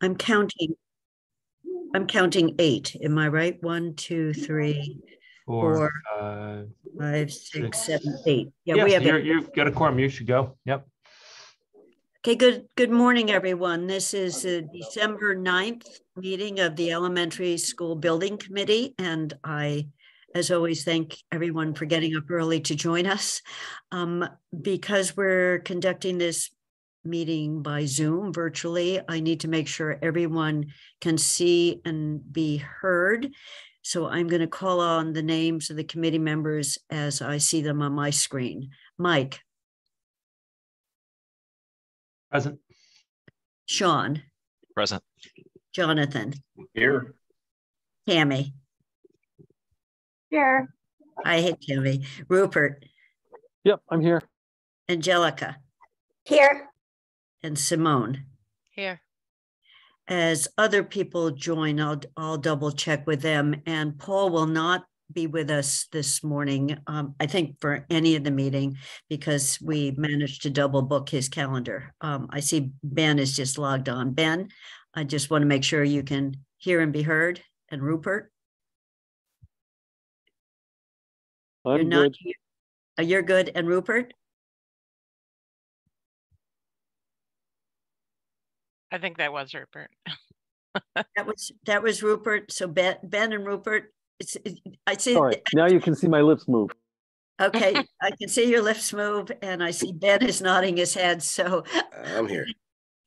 I'm counting. I'm counting eight. Am I right? One, two, three, Four, Four, five. five, six, Six. seven, eight. Yeah, Yeah, we so have you're, it. you've got a quorum. You should go. Yep. Okay, good, good morning, everyone. This is the December 9th meeting of the Elementary School Building Committee. And I, as always, thank everyone for getting up early to join us. Um, because we're conducting this meeting by Zoom virtually, I need to make sure everyone can see and be heard. So I'm going to call on the names of the committee members as I see them on my screen. Mike, Present. Sean, Present. Jonathan, Here. Tammy. Here. I hate Tammy. Rupert, Yep, I'm here. Angelica, Here. And Simone. Here. As other people join, I'll, I'll double check with them. And Paul will not be with us this morning, um, I think for any of the meeting, because we managed to double book his calendar. Um, I see Ben is just logged on. Ben, I just want to make sure you can hear and be heard. And Rupert, you're I'm not, good. he- uh, you're good. And Rupert? I think that was Rupert. That was, that was Rupert. So Ben, Ben and Rupert, it's, it- I see, All right, now you can see my lips move. okay, I can see your lips move and I see Ben is nodding his head. So I'm here.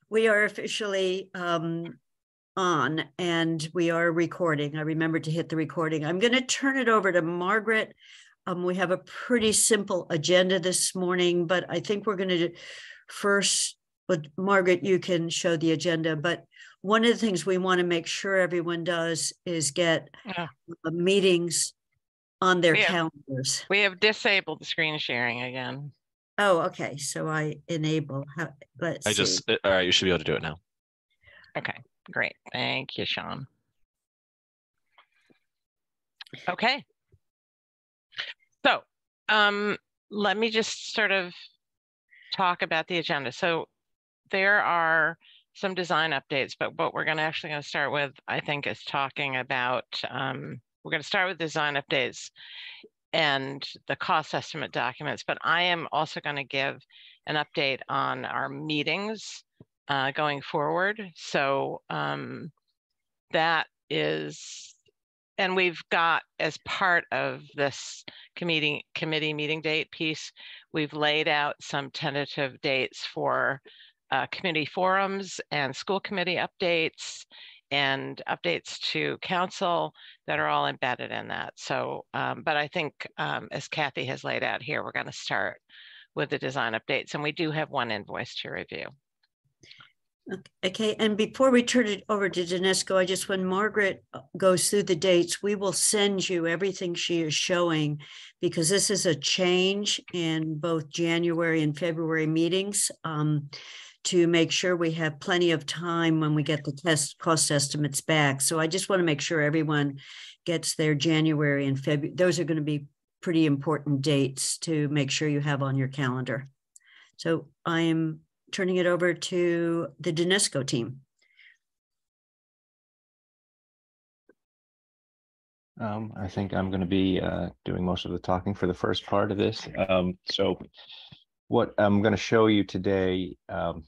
we are officially um on and we are recording. I remembered to hit the recording. I'm going to turn it over to Margaret. Um, we have a pretty simple agenda this morning, but I think we're going to first, but Margaret, you can show the agenda, but one of the things we want to make sure everyone does is get Yeah. uh, meetings on their Yeah. calendars. We have disabled the screen sharing again. Oh, okay. So I enable, how- let's I see. just, uh, all right, you should be able to do it now. Okay, great. Thank you, Sean. Okay. So, um, let me just sort of talk about the agenda. So there are some design updates, but what we're gonna actually gonna start with, I think, is talking about, um, we're gonna start with design updates and the cost estimate documents, but I am also gonna give an update on our meetings uh, going forward. So um, that is, and we've got as part of this committee committee meeting date piece, we've laid out some tentative dates for uh, committee forums and school committee updates and updates to council that are all embedded in that. So, um, but I think um, as Kathy has laid out here, we're going to start with the design updates, and we do have one invoice to review. Okay, and before we turn it over to DiNisco, I just, when Margaret uh, goes through the dates, we will send you everything she is showing because this is a change in both January and February meetings um, to make sure we have plenty of time when we get the test cost estimates back. So I just want to make sure everyone gets their January and February. Those are going to be pretty important dates to make sure you have on your calendar. So I am turning it over to the DiNisco team. Um, I think I'm going to be uh, doing most of the talking for the first part of this. Um, so, what I'm going to show you today, um,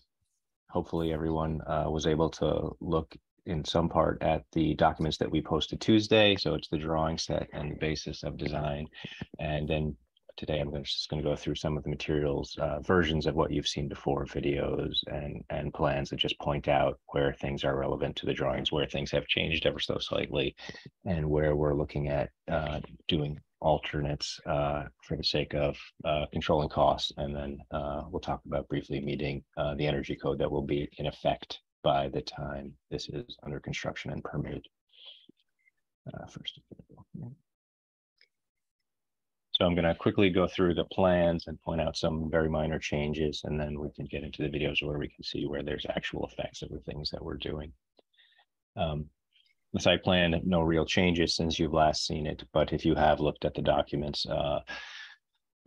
hopefully, everyone uh, was able to look in some part at the documents that we posted Tuesday. So, it's the drawing set and the basis of design. And then today, I'm just going to go through some of the materials, uh, versions of what you've seen before, videos and and plans that just point out where things are relevant to the drawings, where things have changed ever so slightly, and where we're looking at uh, doing alternates uh, for the sake of uh, controlling costs. And then uh, we'll talk about briefly meeting uh, the energy code that will be in effect by the time this is under construction and permitted. Uh, First. So I'm going to quickly go through the plans and point out some very minor changes, and then we can get into the videos where we can see where there's actual effects of the things that we're doing. Um, the site plan, no real changes since you've last seen it, but if you have looked at the documents, uh,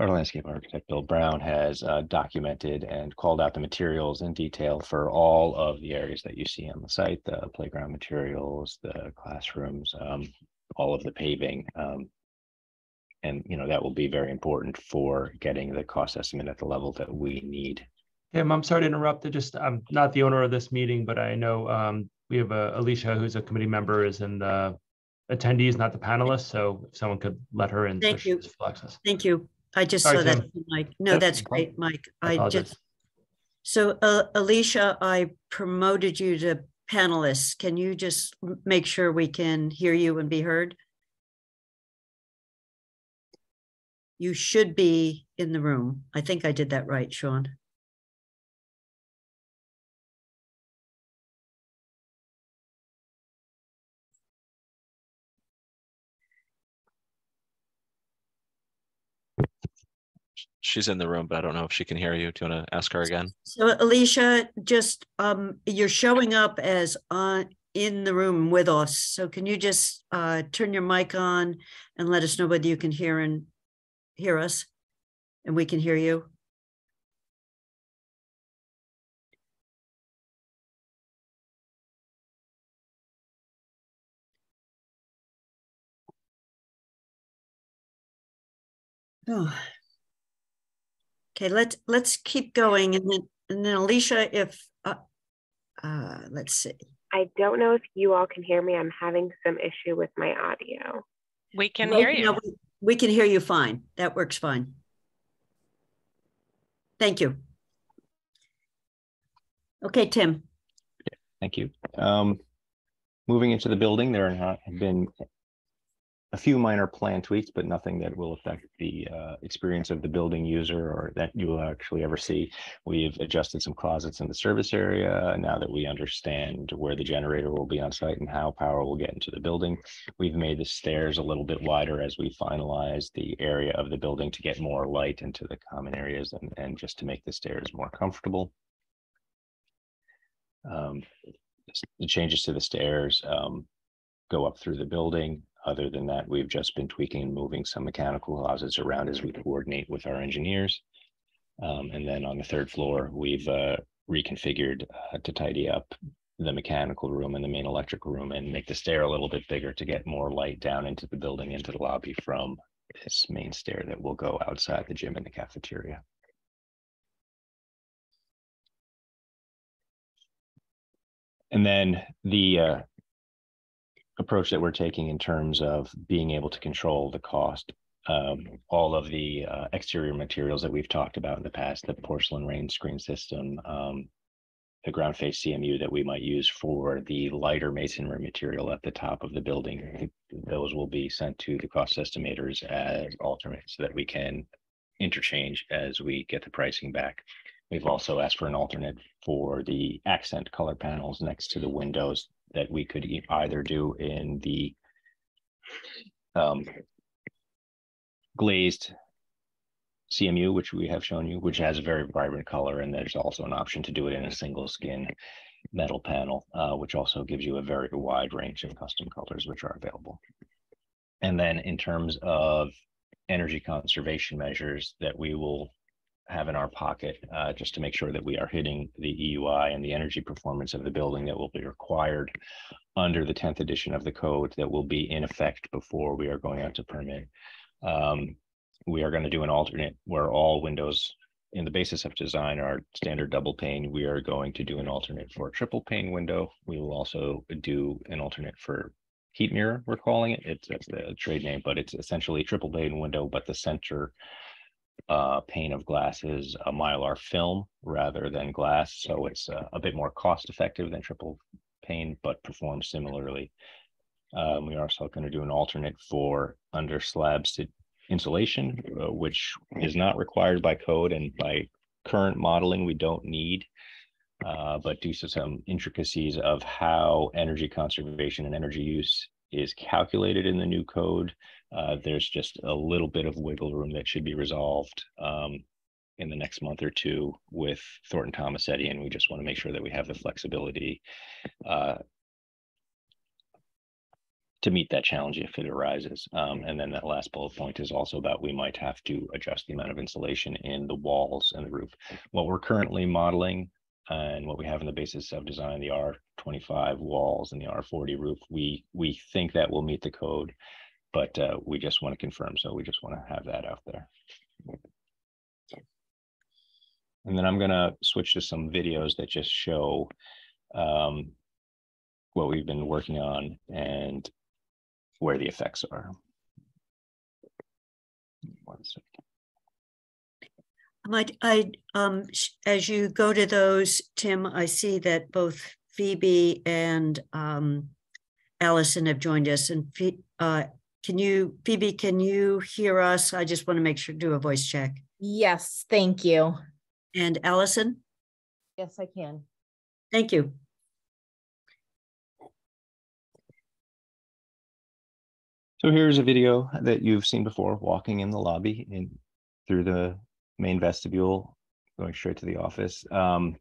our landscape architect, Bill Brown, has uh, documented and called out the materials in detail for all of the areas that you see on the site, the playground materials, the classrooms, um, all of the paving. um, And, you know, that will be very important for getting the cost estimate at the level that we need. Tim, I'm sorry to interrupt. I just, I'm not the owner of this meeting, but I know um, we have uh, Alicia, who's a committee member, is in the attendees, not the panelists. So if someone could let her in. Thank she you. Thank you. I just Sorry, saw that, Tim. Mike. No, that's great, Mike. I I just, so uh, Alicia, I promoted you to panelists. Can you just make sure we can hear you and be heard? You should be in the room. I think I did that right, Sean. She's in the room, but I don't know if she can hear you. Do you want to ask her again? So Alicia, just, um, you're showing up as on, in the room with us. So can you just, uh, turn your mic on and let us know whether you can hear and hear us? And we can hear you? Oh. Okay, let's, let's keep going and then, and then Alicia, if, uh, uh, let's see. I don't know if you all can hear me. I'm having some issue with my audio. We can Right hear you. now, we- We can hear you fine. That works fine. Thank you. Okay, Tim. Thank you. Um, moving into the building, there have been a few minor plan tweaks, but nothing that will affect the uh, experience of the building user or that you will actually ever see. We've adjusted some closets in the service area now that we understand where the generator will be on site and how power will get into the building. We've made the stairs a little bit wider as we finalize the area of the building to get more light into the common areas and, and just to make the stairs more comfortable. Um, the changes to the stairs um, go up through the building. Other than that, we've just been tweaking and moving some mechanical closets around as we coordinate with our engineers. Um, and then on the third floor, we've uh, reconfigured uh, to tidy up the mechanical room and the main electrical room and make the stair a little bit bigger to get more light down into the building, into the lobby from this main stair that will go outside the gym and the cafeteria. And then the uh, approach that we're taking in terms of being able to control the cost. Um, all of the uh, exterior materials that we've talked about in the past, the porcelain rain screen system, um, the ground face CMU that we might use for the lighter masonry material at the top of the building. Those will be sent to the cost estimators as alternates so that we can interchange as we get the pricing back. We've also asked for an alternate for the accent color panels next to the windows that we could either do in the um, glazed CMU, which we have shown you, which has a very vibrant color, and there's also an option to do it in a single skin metal panel, uh, which also gives you a very wide range of custom colors which are available. And then in terms of energy conservation measures that we will have in our pocket, uh, just to make sure that we are hitting the EUI and the energy performance of the building that will be required under the tenth edition of the code that will be in effect before we are going out to permit. Um, we are going to do an alternate where all windows in the basis of design are standard double pane. We are going to do an alternate for a triple pane window. We will also do an alternate for heat mirror, we're calling it. It's that's the trade name, but it's essentially a triple pane window, but the center uh, pane of glass is a mylar film rather than glass. So it's uh, a bit more cost effective than triple pane, but performs similarly. Um, we are also going to do an alternate for under slab insulation, uh, which is not required by code and by current modeling, we don't need. Uh, but due to some intricacies of how energy conservation and energy use is calculated in the new code, uh, there's just a little bit of wiggle room that should be resolved um, in the next month or two with Thornton Tomasetti, and we just want to make sure that we have the flexibility uh, to meet that challenge if it arises. Um, and then that last bullet point is also about we might have to adjust the amount of insulation in the walls and the roof. What we're currently modeling and what we have in the basis of design, the R25 walls and the R40 roof, we we think that will meet the code, but uh, we just want to confirm. So we just want to have that out there. And then I'm gonna switch to some videos that just show um, what we've been working on and where the effects are. One second. I I, um, as you go to those, Tim, I see that both Phoebe and, um, Allison have joined us and, uh, can you, Phoebe, can you hear us? I just want to make sure, do a voice check. Yes, thank you. And Allison, Yes, I can. thank you. So here's a video that you've seen before, walking in the lobby in through the main vestibule, going straight to the office. Um,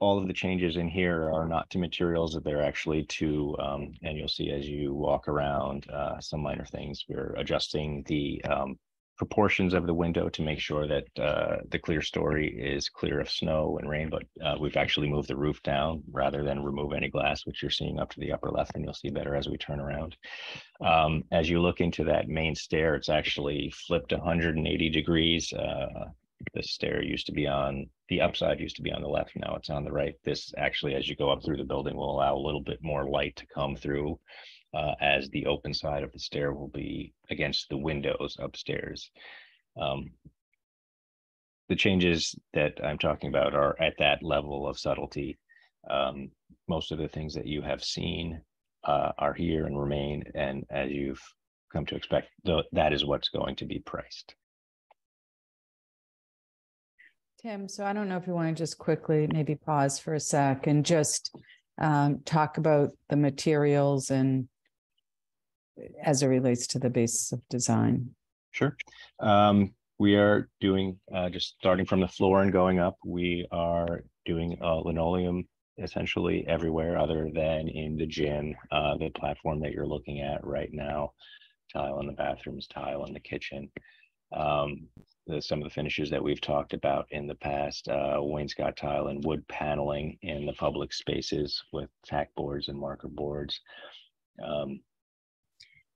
all of the changes in here are not to materials, they're actually to, um, and you'll see as you walk around, uh, some minor things. We're adjusting the, um, proportions of the window to make sure that, uh, the clerestory is clear of snow and rain, but, uh, we've actually moved the roof down rather than remove any glass, which you're seeing up to the upper left, and you'll see better as we turn around. Um, as you look into that main stair, it's actually flipped hundred and eighty degrees. Uh, the stair used to be on, the upside used to be on the left, now it's on the right. This actually, as you go up through the building, will allow a little bit more light to come through. Uh, as the open side of the stair will be against the windows upstairs. Um, the changes that I'm talking about are at that level of subtlety. Um, most of the things that you have seen uh, are here and remain, and as you've come to expect, tho- that is what's going to be priced. Tim, so I don't know if you want to just quickly maybe pause for a sec and just um, talk about the materials and as it relates to the basis of design. Sure. Um, we are doing, uh, just starting from the floor and going up, we are doing uh, linoleum essentially everywhere other than in the gym, uh, the platform that you're looking at right now. Tile in the bathrooms, tile in the kitchen. Um, the, some of the finishes that we've talked about in the past, uh, wainscot tile and wood paneling in the public spaces with tack boards and marker boards. Um,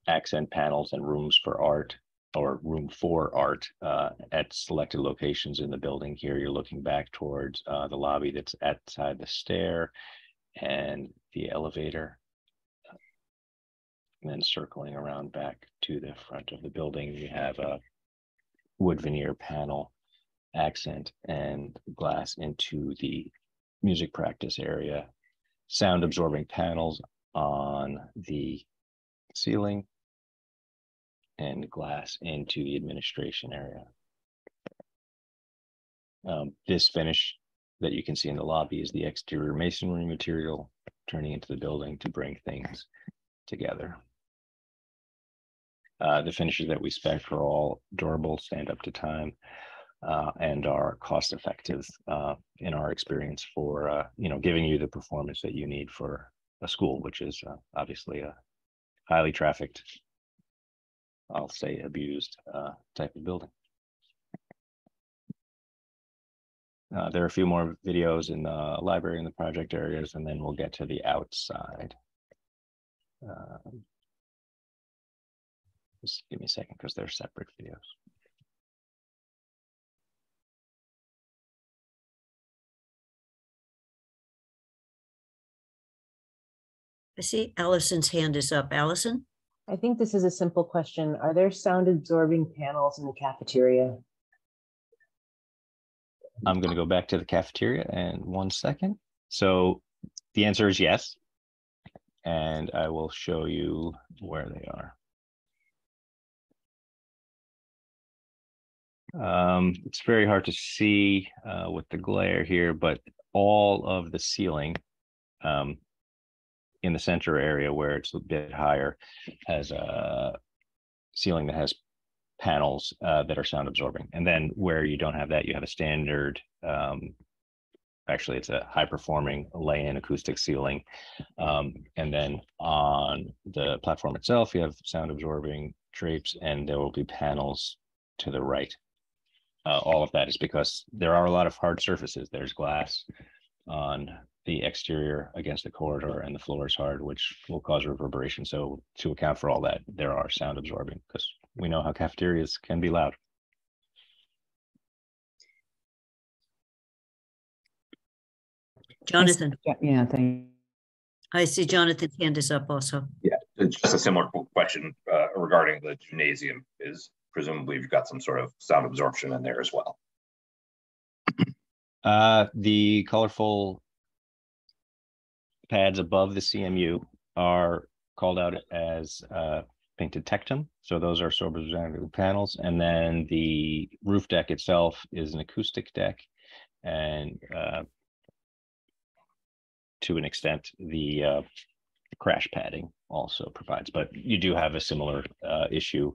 accent panels and rooms for art or room for art uh, at selected locations in the building. Here you're looking back towards uh, the lobby that's outside the stair and the elevator. And then circling around back to the front of the building, you have a wood veneer panel accent and glass into the music practice area. Sound absorbing panels on the ceiling and glass into the administration area. Um, this finish that you can see in the lobby is the exterior masonry material turning into the building to bring things together. Uh, the finishes that we spec are all durable, stand up to time, uh, and are cost effective uh, in our experience for uh, you know giving you the performance that you need for a school, which is uh, obviously a highly trafficked I'll say abused uh, type of building. There are a few more videos in the library and the project areas, and then we'll get to the outside. Just give me a second because they're separate videos. I see Allison's hand is up. Allison? I think this is a simple question. Are there sound absorbing panels in the cafeteria? I'm going to go back to the cafeteria in one second. So the answer is yes. And I will show you where they are. Um, it's very hard to see uh, with the glare here, but all of the ceiling um, in the center area where it's a bit higher has a ceiling that has panels uh, that are sound absorbing. And then where you don't have that, you have a standard um, actually, it's a high performing lay-in acoustic ceiling. Um, and then on the platform itself, you have sound absorbing drapes and there will be panels to the right. Uh, all of that is because there are a lot of hard surfaces. There's glass on the exterior against the corridor and the floor is hard, which will cause reverberation. So to account for all that, there are sound absorbing because we know how cafeterias can be loud. Jonathan, Yeah, thank. I see Jonathan's hand is up also. Yeah, it's just a similar question uh, regarding the gymnasium is presumably you've got some sort of sound absorption in there as well. Uh, the colorful pads above the CMU are called out as uh, painted tectum. So those are sober panels. And then the roof deck itself is an acoustic deck. And uh, to an extent, the uh, crash padding also provides, but you do have a similar uh, issue,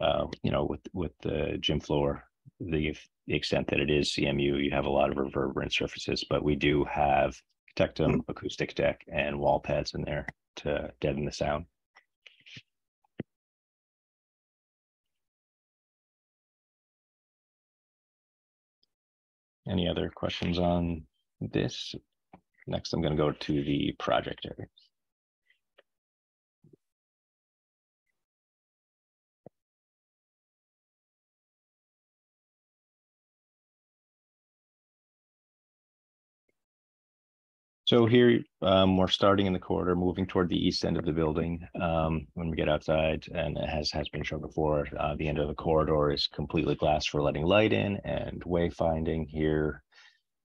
uh, you know, with with the gym floor. The, the extent that it is CMU, you have a lot of reverberant surfaces, but we do have tectum acoustic deck and wall pads in there to deaden the sound. Any other questions on this? Next, I'm going to go to the project area. So here, um, we're starting in the corridor, moving toward the east end of the building. Um, when we get outside, and has has been shown before, uh, the end of the corridor is completely glass for letting light in and wayfinding. Here,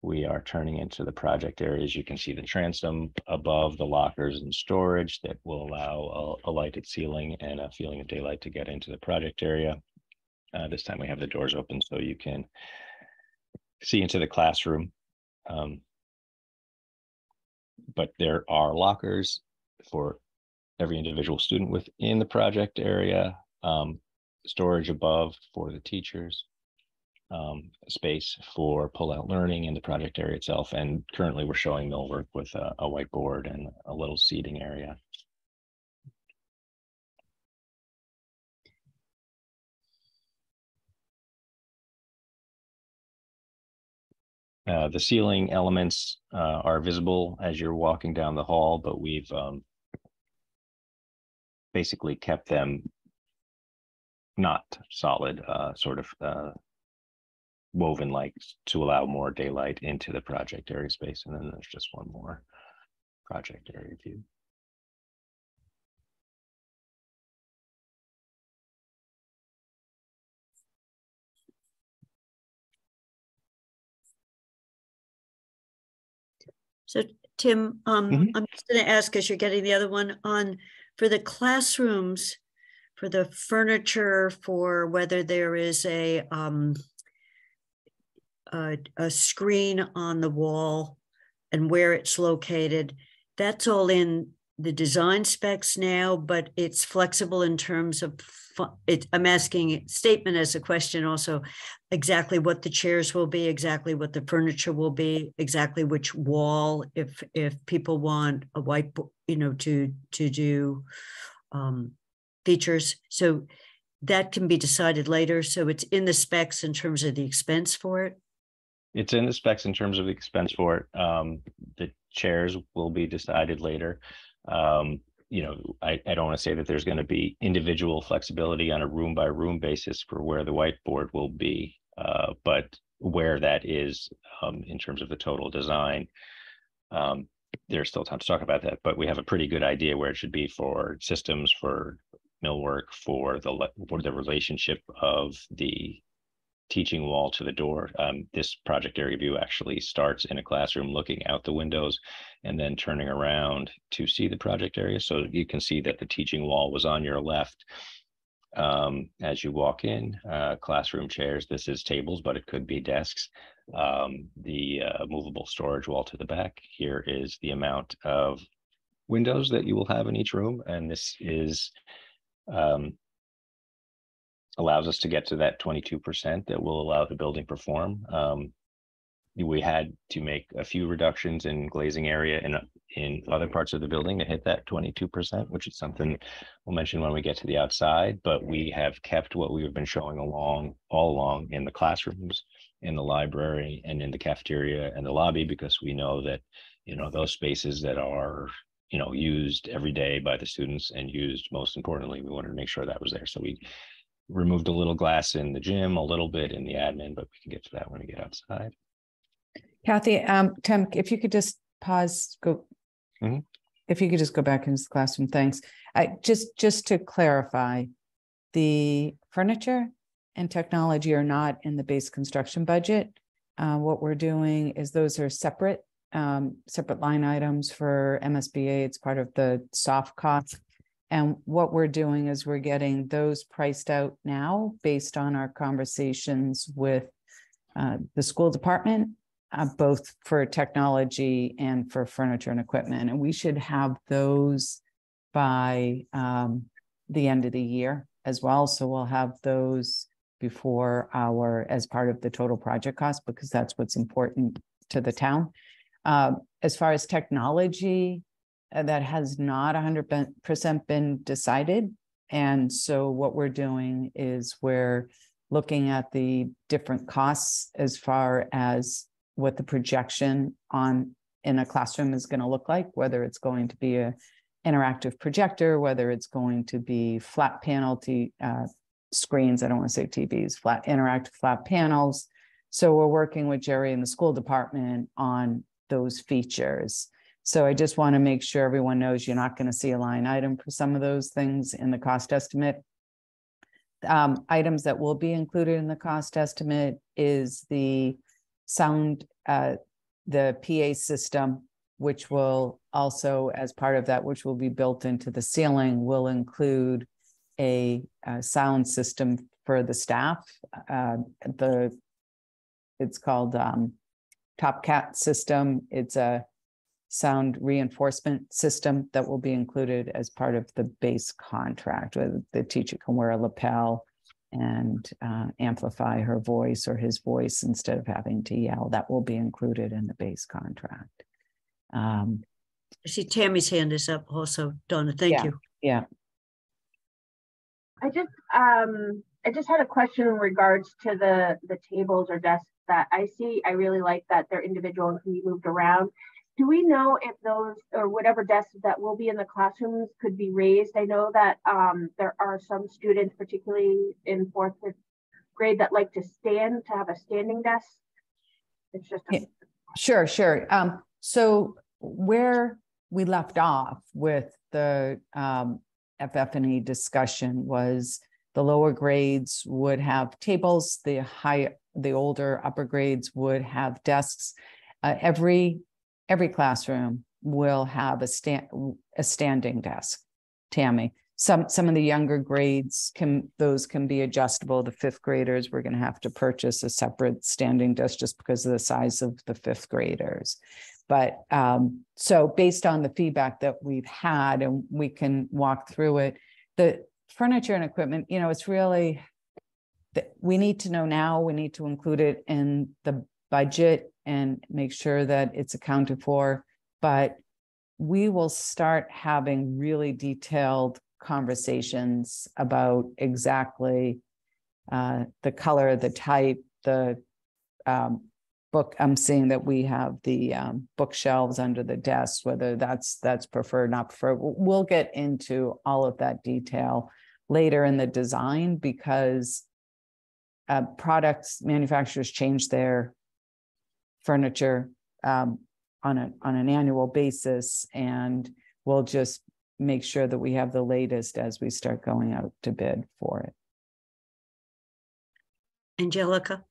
we are turning into the project areas. You can see the transom above the lockers and storage that will allow a, a lighted ceiling and a feeling of daylight to get into the project area. Uh, this time we have the doors open so you can see into the classroom. Um, but there are lockers for every individual student within the project area, um, storage above for the teachers, um, space for pull-out learning in the project area itself. And currently we're showing millwork with a, a whiteboard and a little seating area. Uh, the ceiling elements uh, are visible as you're walking down the hall, but we've um, basically kept them not solid, uh, sort of uh, woven like to allow more daylight into the project area space. And then there's just one more project area view. So Tim, um, Mhm. I'm just gonna ask, as you're getting the other one on, for the classrooms, for the furniture, for whether there is a, um, a, a screen on the wall and where it's located, that's all in the design specs now, but it's flexible in terms of, it, I'm asking statement as a question also, exactly what the chairs will be, exactly what the furniture will be, exactly which wall, if, if people want a white, you know, to, to do um, features. So that can be decided later. So it's in the specs in terms of the expense for it. It's in the specs in terms of the expense for it. Um, the chairs will be decided later. Um, you know, I, I don't want to say that there's going to be individual flexibility on a room by room basis for where the whiteboard will be. Uh, but where that is um, in terms of the total design, um, there's still time to talk about that, but we have a pretty good idea where it should be for systems, for millwork, for the for the relationship of the teaching wall to the door. Um, this project area view actually starts in a classroom looking out the windows and then turning around to see the project area. So you can see that the teaching wall was on your left um, as you walk in. Uh, classroom chairs, this is tables, but it could be desks. Um, the uh, movable storage wall to the back. Here is the amount of windows that you will have in each room. And this is um, allows us to get to that 22% that will allow the building perform. Um, we had to make a few reductions in glazing area and in other parts of the building to hit that twenty-two percent, which is something we'll mention when we get to the outside, but we have kept what we've been showing along, all along in the classrooms, in the library and in the cafeteria and the lobby, because we know that, you know, those spaces that are, you know, used every day by the students and used most importantly, we wanted to make sure that was there. So we removed a little glass in the gym, a little bit in the admin, but we can get to that when we get outside. Kathy, um, Tim, if you could just pause, go. Mhm. If you could just go back into the classroom, thanks. I just, just to clarify, the furniture and technology are not in the base construction budget. Uh, what we're doing is those are separate, um, separate line items for MSBA. It's part of the soft cost. And what we're doing is we're getting those priced out now based on our conversations with uh, the school department uh, both for technology and for furniture and equipment. And we should have those by um, the end of the year as well. So we'll have those before our, as part of the total project cost, because that's what's important to the town. Um, as far as technology, uh, that has not hundred percent been decided. And so what we're doing is we're looking at the different costs as far as what the projection on in a classroom is going to look like, whether it's going to be a interactive projector, whether it's going to be flat panel t- uh, screens. I don't want to say TVs, flat interactive flat panels. So we're working with Jerry and the school department on those features. So I just want to make sure everyone knows you're not going to see a line item for some of those things in the cost estimate. Um, items that will be included in the cost estimate is the sound, uh, the PA system, which will also, as part of that, which will be built into the ceiling, will include a, a sound system for the staff. Uh, the it's called um, Top Cat system. It's a sound reinforcement system that will be included as part of the base contract. Where the teacher can wear a lapel and uh, amplify her voice or his voice instead of having to yell. That will be included in the base contract. Um, I see Tammy's hand is up also, Donna. Thank Yeah. you. yeah, I just, um, I just had a question in regards to the, the tables or desks that I see. I really like that they're individual and can be moved around. Do we know if those or whatever desks that will be in the classrooms could be raised? I know that, um, there are some students, particularly in fourth, fifth grade that like to stand, to have a standing desk. It's just, a-. Sure, sure. Um, so where we left off with the um discussion was the lower grades would have tables, the high, the older upper grades would have desks. Uh, every, every classroom will have a stand, a standing desk. Tammy, some, some of the younger grades can, those can be adjustable. The fifth graders, we're going to have to purchase a separate standing desk just because of the size of the fifth graders. But um, so based on the feedback that we've had, and we can walk through it, the furniture and equipment, you know, it's really we need to know now, we need to include it in the budget and make sure that it's accounted for. But we will start having really detailed conversations about exactly uh, the color, the type, the um, book, I'm seeing that we have the um, bookshelves under the desks, whether that's, that's preferred, not preferred. We'll- We'll get into all of that detail later in the design because uh, products, manufacturers change their furniture um, on a, on an annual basis. And we'll just make sure that we have the latest as we start going out to bid for it. Angelica?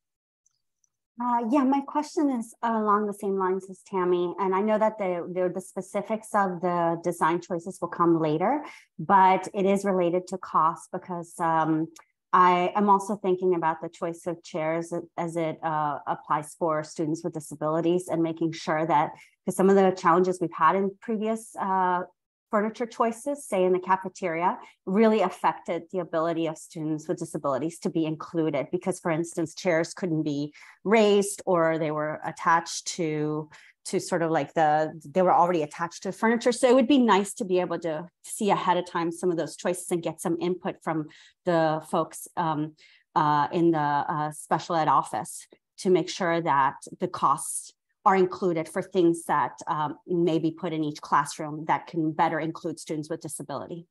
Uh, yeah, my question is along the same lines as Tammy, and I know that the, the the specifics of the design choices will come later, but it is related to cost because um, I am also thinking about the choice of chairs as it uh, applies for students with disabilities and making sure that because some of the challenges we've had in previous uh, furniture choices, say in the cafeteria, really affected the ability of students with disabilities to be included. Because, for instance, chairs couldn't be raised or they were attached to to sort of like the they were already attached to furniture so it would be nice to be able to see ahead of time some of those choices and get some input from the folks um, uh, in the uh, special ed office to make sure that the costs are included for things that um, may be put in each classroom that can better include students with disability.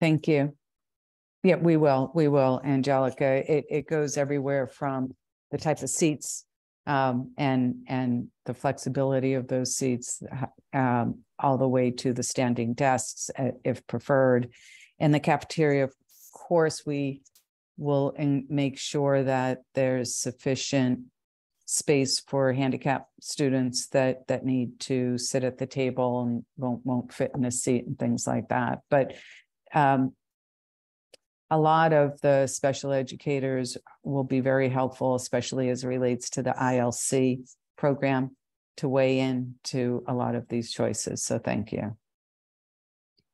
Thank you. Yeah, we will, we will, Angelica. It, it goes everywhere from the type of seats um, and, and the flexibility of those seats um, all the way to the standing desks uh, if preferred. In the cafeteria, of course, we will make sure that there's sufficient space for handicapped students that that need to sit at the table and won't won't fit in a seat and things like that. But um, a lot of the special educators will be very helpful, especially as it relates to the ILC program, to weigh in to a lot of these choices. So thank you.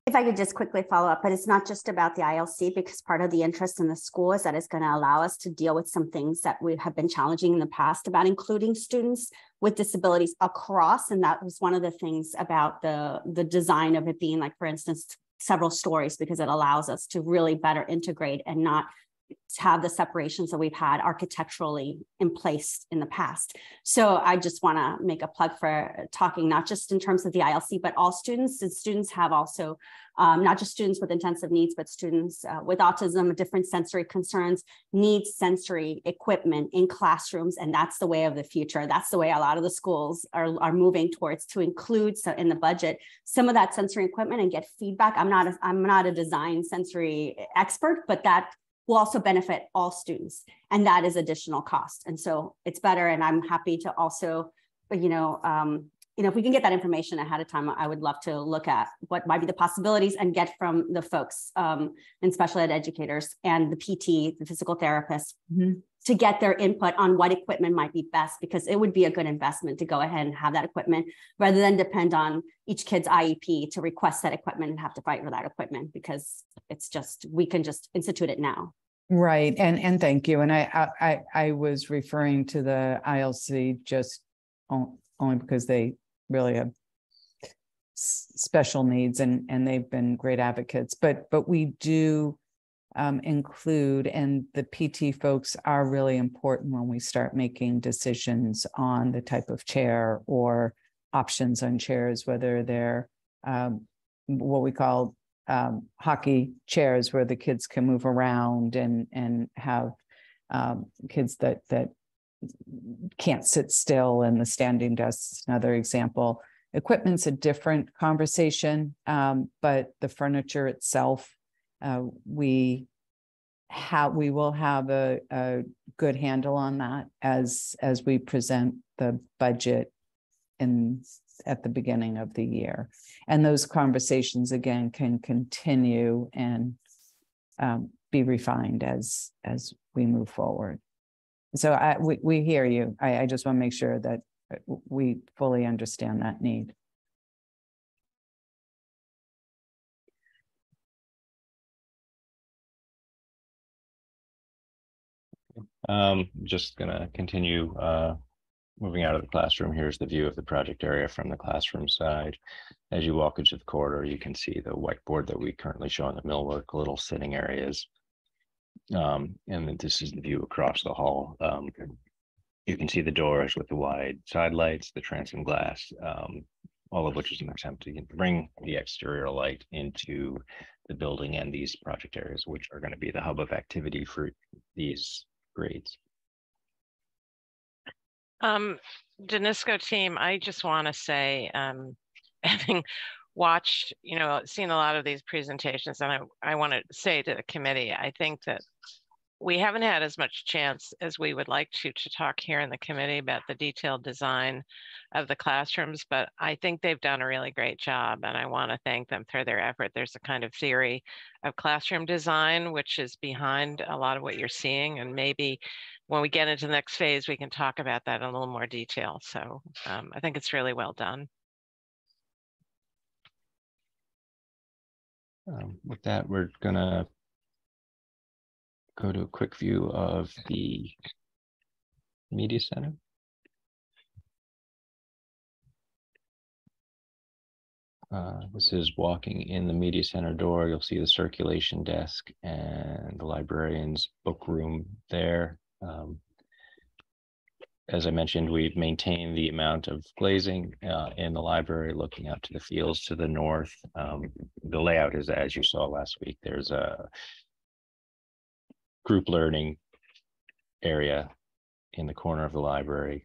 If I could just quickly follow up, but it's not just about the ILC because part of the interest in the school is that it's going to allow us to deal with some things that we have been challenging in the past about including students with disabilities across. And that was one of the things about the, the design of it being like, for instance, several stories because it allows us to really better integrate and not have the separations that we've had architecturally in place in the past. So I just want to make a plug for talking not just in terms of the ILC, but all students. And students have also um, not just students with intensive needs, but students uh, with autism, different sensory concerns, need sensory equipment in classrooms. And that's the way of the future. That's the way a lot of the schools are, are moving towards to include so in the budget some of that sensory equipment and get feedback. I'm not a, I'm not a design sensory expert, but that will also benefit all students and that is additional cost and so it's better and i'm happy to also you know um, you know if we can get that information ahead of time i would love to look at what might be the possibilities and get from the folks um, and special ed educators and the pt the physical therapists mm-hmm. to get their input on what equipment might be best because it would be a good investment to go ahead and have that equipment rather than depend on each kid's iep to request that equipment and have to fight for that equipment because it's just we can just institute it now Right, and and thank you. And I I I was referring to the ILC just only because they really have special needs and and they've been great advocates. But but we do um, include and the PT folks are really important when we start making decisions on the type of chair or options on chairs, whether they're um, what we call um, hockey chairs where the kids can move around and and have um, kids that that can't sit still and the standing desks another example equipment's a different conversation um, but the furniture itself uh, we have we will have a, a good handle on that as as we present the budget in at the beginning of the year. And those conversations again can continue and um, be refined as as we move forward. So I, we, we hear you. I, I just want to make sure that uh, we fully understand that need. Um, just gonna continue uh, Moving out of the classroom, here's the view of the project area from the classroom side. As you walk into the corridor, you can see the whiteboard that we currently show in the millwork, little sitting areas. Um, and this is the view across the hall. Um, you can see the doors with the wide side lights, the transom glass, um, all of which is an attempt to bring the exterior light into the building and these project areas, which are going to be the hub of activity for these grades. Um, DiNisco team, I just want to say, um, having watched, you know, seen a lot of these presentations, and I, I want to say to the committee, I think that we haven't had as much chance as we would like to to talk here in the committee about the detailed design of the classrooms, but I think they've done a really great job and I want to thank them for their effort. There's a kind of theory of classroom design, which is behind a lot of what you're seeing and maybe when we get into the next phase, we can talk about that in a little more detail. So um, I think it's really well done. Um, with that, we're gonna go to a quick view of the media center. Uh, this is walking in the media center door. You'll see the circulation desk and the librarian's book room there. Um, as I mentioned, we've maintained the amount of glazing uh, in the library, looking out to the fields to the north. Um, the layout is as you saw last week. There's a group learning area in the corner of the library,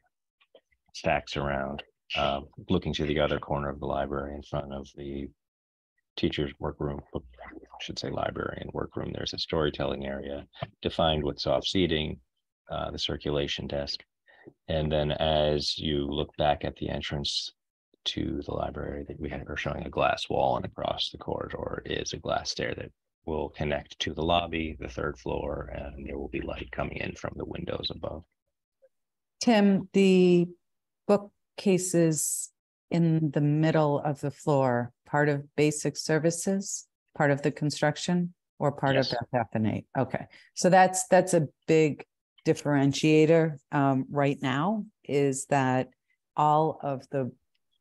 stacks around, uh, looking to the other corner of the library in front of the teacher's workroom, I should say library and workroom. There's a storytelling area defined with soft seating, uh, the circulation desk. And then as you look back at the entrance to the library that we have are showing a glass wall and across the corridor is a glass stair that will connect to the lobby, the third floor, and there will be light coming in from the windows above. Tim, the bookcases in the middle of the floor, part of basic services, part of the construction, or part Yes. of FF&E? Okay, so that's, that's a big differentiator um, right now, is that all of the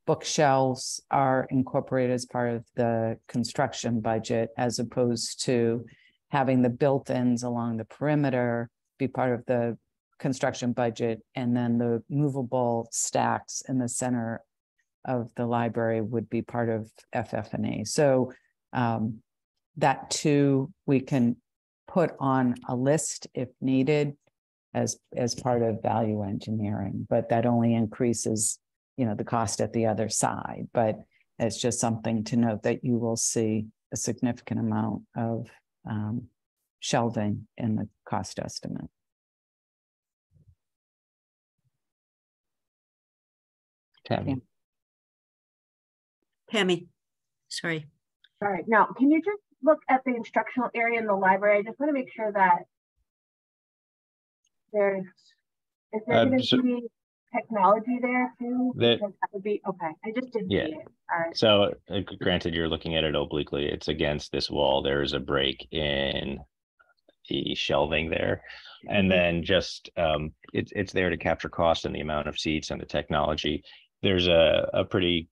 bookshelves are incorporated as part of the construction budget as opposed to having the built-ins along the perimeter be part of the construction budget and then the movable stacks in the center of the library would be part of FF&E. So um, that too, we can put on a list if needed as, as part of value engineering, but that only increases, you know, the cost at the other side. But it's just something to note that you will see a significant amount of um, shelving in the cost estimate. Tammy, Tammy, sorry. All right. now, can you just look at the instructional area in the library? I just want to make sure that there's, is there Uh, gonna so- be technology there too? Because That would be, okay, I just didn't Yeah. see it. All right. so uh, granted, you're looking at it obliquely, it's against this wall. There is a break in the shelving there. And then just, um, it's, it's there to capture cost and the amount of seats and the technology. There's a, a pretty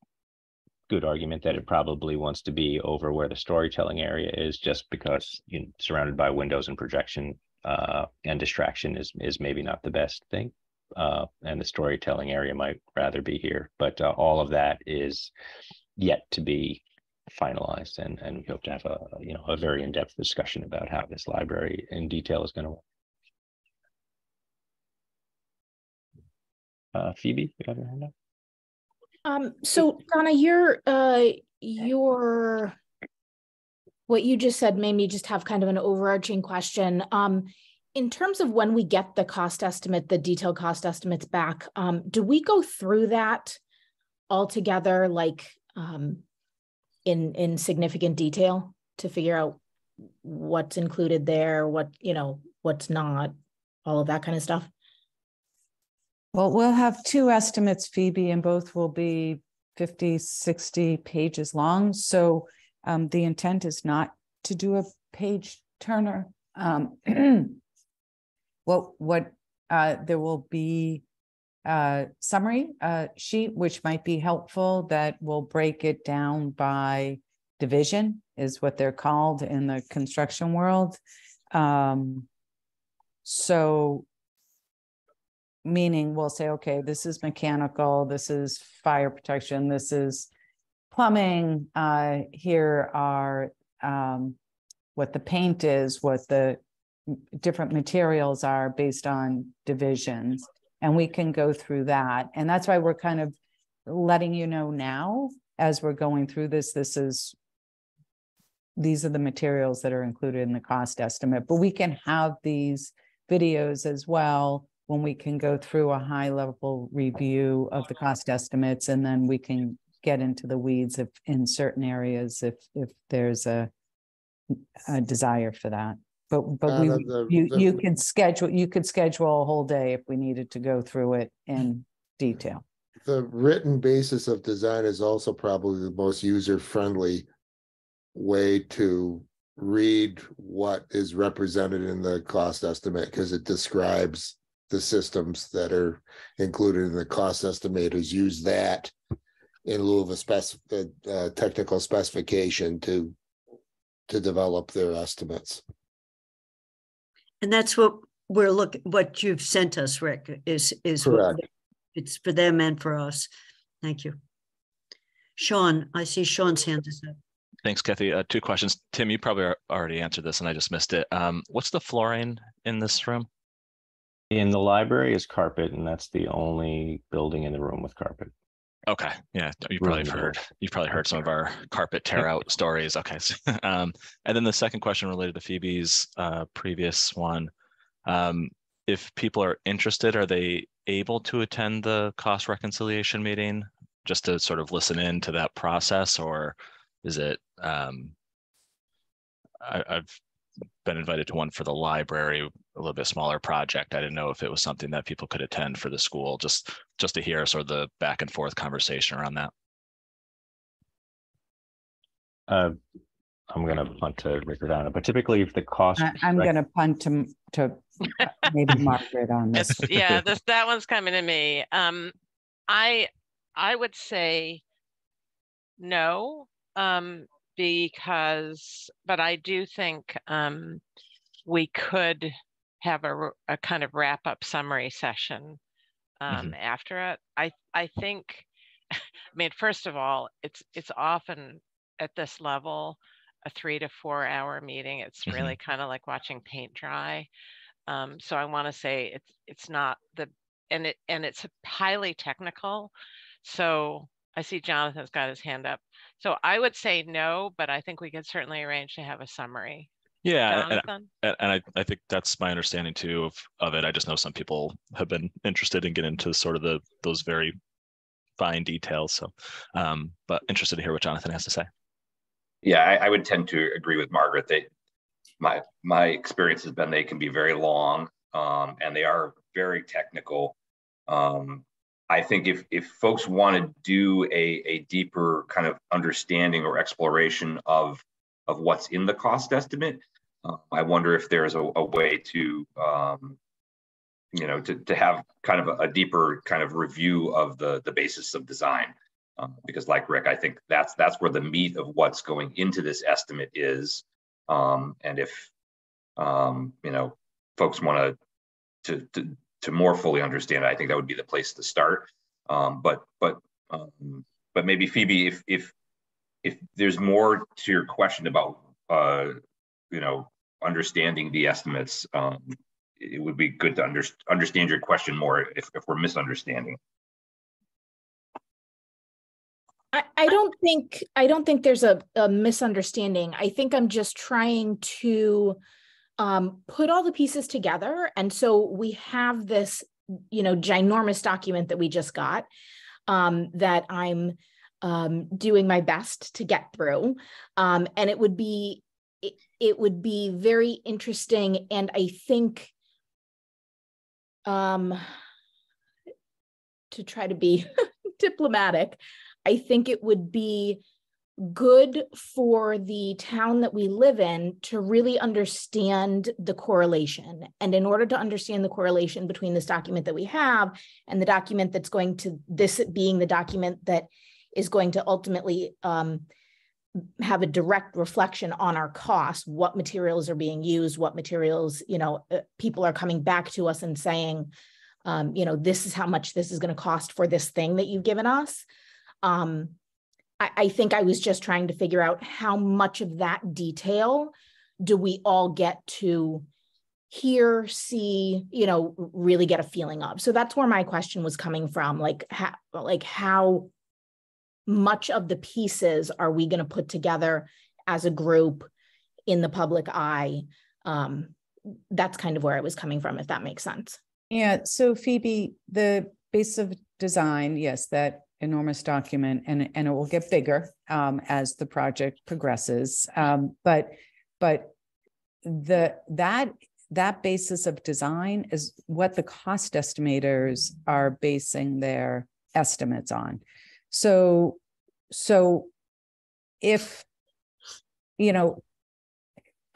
good argument that it probably wants to be over where the storytelling area is, just because you know, surrounded by windows and projection, uh, and distraction is, is maybe not the best thing. Uh, and the storytelling area might rather be here, but, uh, all of that is yet to be finalized and, and we hope to have a, you know, a very in-depth discussion about how this library in detail is going to work. Uh, Phoebe, you have your hand up? Um, so Donna, your, uh, your, what you just said made me just have kind of an overarching question. Um, in terms of when we get the cost estimate, the detailed cost estimates back, um, do we go through that all together, like, um, in, in significant detail to figure out what's included there, what, you know, what's not, all of that kind of stuff? Well, we'll have two estimates, Phoebe, and both will be 50, 60 pages long. So um, the intent is not to do a page turner. Um, what, what, uh, there will be a summary uh, sheet, which might be helpful that will break it down by division is what they're called in the construction world. Um, so meaning we'll say, okay, this is mechanical, this is fire protection, this is plumbing. Uh, here are um, what the paint is, what the different materials are based on divisions. And we can go through that. And that's why we're kind of letting you know now as we're going through this, this is these are the materials that are included in the cost estimate, but we can have these videos as well when we can go through a high level review of the cost estimates and then we can get into the weeds if in certain areas if if there's a a desire for that. But but Uh, we the- the- you the- you could schedule you could schedule a whole day if we needed to go through it in detail. The written basis of design is also probably the most user friendly way to read what is represented in the cost estimate because it describes the systems that are included in the cost estimators use that in lieu of a spec, uh, technical specification to to develop their estimates. And that's what we're looking, what you've sent us, Rick, is, is what Correct. it's for them and for us. Thank you. Sean, I see Sean's hand is up. Thanks, Kathy. Uh, two questions. Tim, you probably already answered this and I just missed it. Um, what's the flooring in this room? In the library is carpet, and that's the only building in the room with carpet. Okay, yeah, you Room probably the heard, you've probably heard some of our carpet tear out stories. Okay. so, Um, and then the second question related to Phoebe's uh, previous one. Um, if people are interested, are they able to attend the cost reconciliation meeting? Just to sort of listen in to that process, or is it, um, I, I've been invited to one for the library, a little bit smaller project. I didn't know if it was something that people could attend for the school, just, just to hear sort of the back and forth conversation around that. Uh, I'm gonna punt to Rick or Donna, but typically if the cost. I, I'm gonna punt to, to maybe Margaret on this. It's- yeah, this, that one's coming to me. Um, I, I would say no, um, because, but I do think, um, we could have a, a kind of wrap up summary session, um, after it. I, I think, I mean, first of all, it's, it's often at this level, a three to four hour meeting. It's Mhm. really kind of like watching paint dry. Um, so I want to say it's, it's not the, and it, and it's highly technical. So I see Jonathan's got his hand up. So I would say no, but I think we could certainly arrange to have a summary. Yeah, and- Jonathan? and, and I, I think that's my understanding too of, of it. I just know some people have been interested in getting into sort of the, those very fine details. So, um, but interested to hear what Jonathan has to say. Yeah, I, I would tend to agree with Margaret that my my experience has been they can be very long um, and they are very technical. Um, I think if if folks want to do a a deeper kind of understanding or exploration of of what's in the cost estimate, uh, I wonder if there's a, a way to um, you know to to have kind of a, a deeper kind of review of the the basis of design. Um, because like Rick, I think that's that's where the meat of what's going into this estimate is. Um, and if um, you know folks want to to to more fully understand it, I think that would be the place to start. Um, but but but maybe Phoebe, if if if there's more to your question about uh, you know understanding the estimates, um, it would be good to under, understand your question more if, if we're misunderstanding. I, I don't think I don't think there's a, a misunderstanding. I think I'm just trying to um, put all the pieces together, and so we have this, you know, ginormous document that we just got um, that I'm um, doing my best to get through, um, and it would be it, it would be very interesting, and I think um, to try to be diplomatic. I think it would be good for the town that we live in to really understand the correlation. And in order to understand the correlation between this document that we have and the document that's going to, this being the document that is going to ultimately um, have a direct reflection on our costs, what materials are being used, what materials, you know, uh, people are coming back to us and saying, um, you know, this is how much this is going to cost for this thing that you've given us um, I, I think I was just trying to figure out how much of that detail do we all get to hear, see, you know, really get a feeling of. So that's where my question was coming from. Like, how, like how much of the pieces are we going to put together as a group in the public eye? Um, that's kind of where I was coming from, if that makes sense. Yeah, so Phoebe, the base of design, yes, that enormous document and and it will get bigger um as the project progresses. Um but but the that that basis of design is what the cost estimators are basing their estimates on. So so if you know,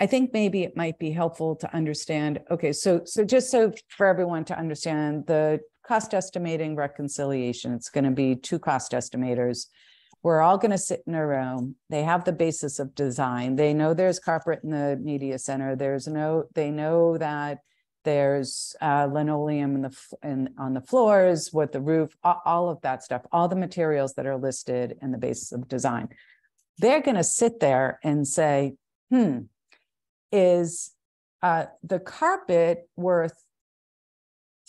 I think maybe it might be helpful to understand, okay, so, so just so for everyone to understand the cost estimating reconciliation, it's going to be two cost estimators. We're all going to sit in a room. They have the basis of design. They know there's carpet in the media center. There's no, they know that there's uh, linoleum in the in, on the floors, what the roof, all of that stuff, all the materials that are listed in the basis of design. They're going to sit there and say, hmm, is uh, the carpet worth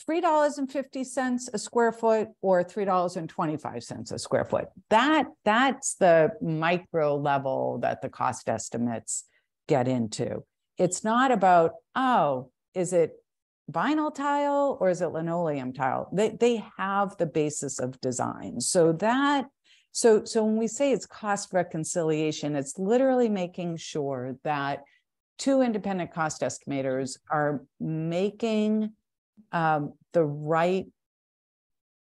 three dollars and fifty cents a square foot or three dollars and twenty-five cents a square foot? That that's the micro level that the cost estimates get into. It's not about, oh, is it vinyl tile or is it linoleum tile? They they have the basis of design. So that so so when we say it's cost reconciliation, it's literally making sure that two independent cost estimators are making um, the right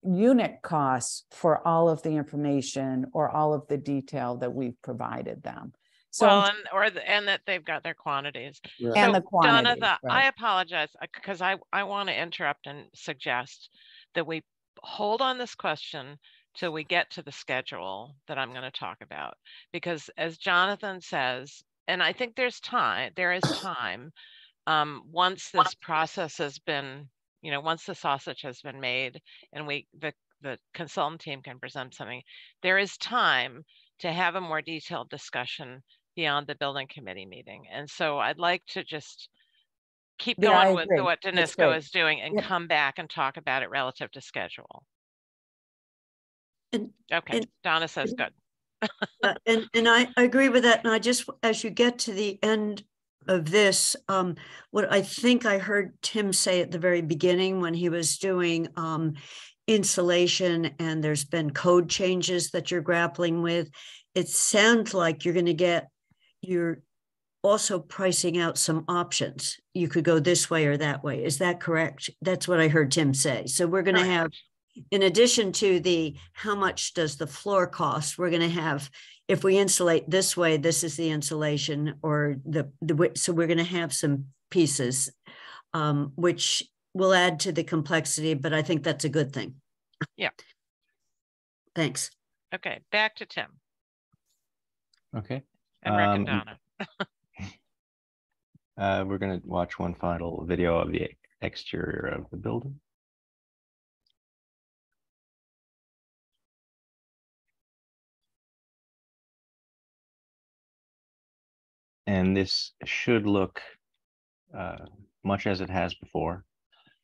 unit costs for all of the information or all of the detail that we've provided them. So Well, and, or, the- and that they've got their quantities. Right. And So, the quantity, Donna, the- I apologize, because I, I want to interrupt and suggest that we hold on this question till we get to the schedule that I'm going to talk about. Because as Jonathan says, and I think there's time, there is time, um, once this process has been, you know, once the sausage has been made and we, the, the consultant team can present something, there is time to have a more detailed discussion beyond the building committee meeting. And so I'd like to just keep Yeah, I going with agree. what DiNisco is doing and Yep. come back and talk about it relative to schedule. And- Okay, and- Donna says good. Uh, And, and I, I agree with that. And I just, as you get to the end of this, um, what I think I heard Tim say at the very beginning when he was doing, um, insulation and there's been code changes that you're grappling with. It sounds like you're going to get, you're also pricing out some options. You could go this way or that way. Is that correct? That's what I heard Tim say. So we're going to have in addition to the how much does the floor cost we're going to have if we insulate this way this is the insulation or the the so we're going to have some pieces um, which will add to the complexity but i think that's a good thing Yeah. thanks Okay, back to Tim Okay. And Um, Donna. Uh, we're gonna watch one final video of the exterior of the building. And this should look uh, much as it has before.